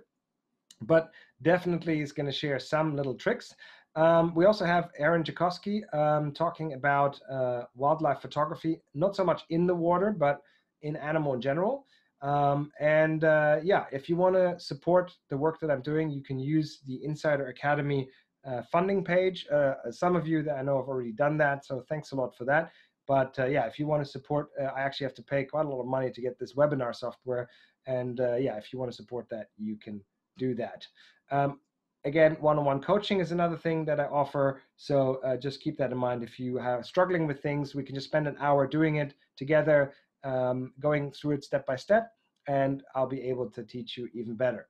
But definitely he's going to share some little tricks. Um, we also have Aaron Gekoski um, talking about uh, wildlife photography, not so much in the water, but in animal in general. Um, and uh, yeah, if you want to support the work that I'm doing, you can use the Insider Academy uh, funding page. Uh, some of you that I know have already done that, so thanks a lot for that. But uh, yeah, if you want to support, uh, I actually have to pay quite a lot of money to get this webinar software. And yeah, if you want to support that, you can do that. Um, again, one-on-one coaching is another thing that I offer. So uh, just keep that in mind. If you are struggling with things, we can just spend an hour doing it together, um, going through it step by step, and I'll be able to teach you even better.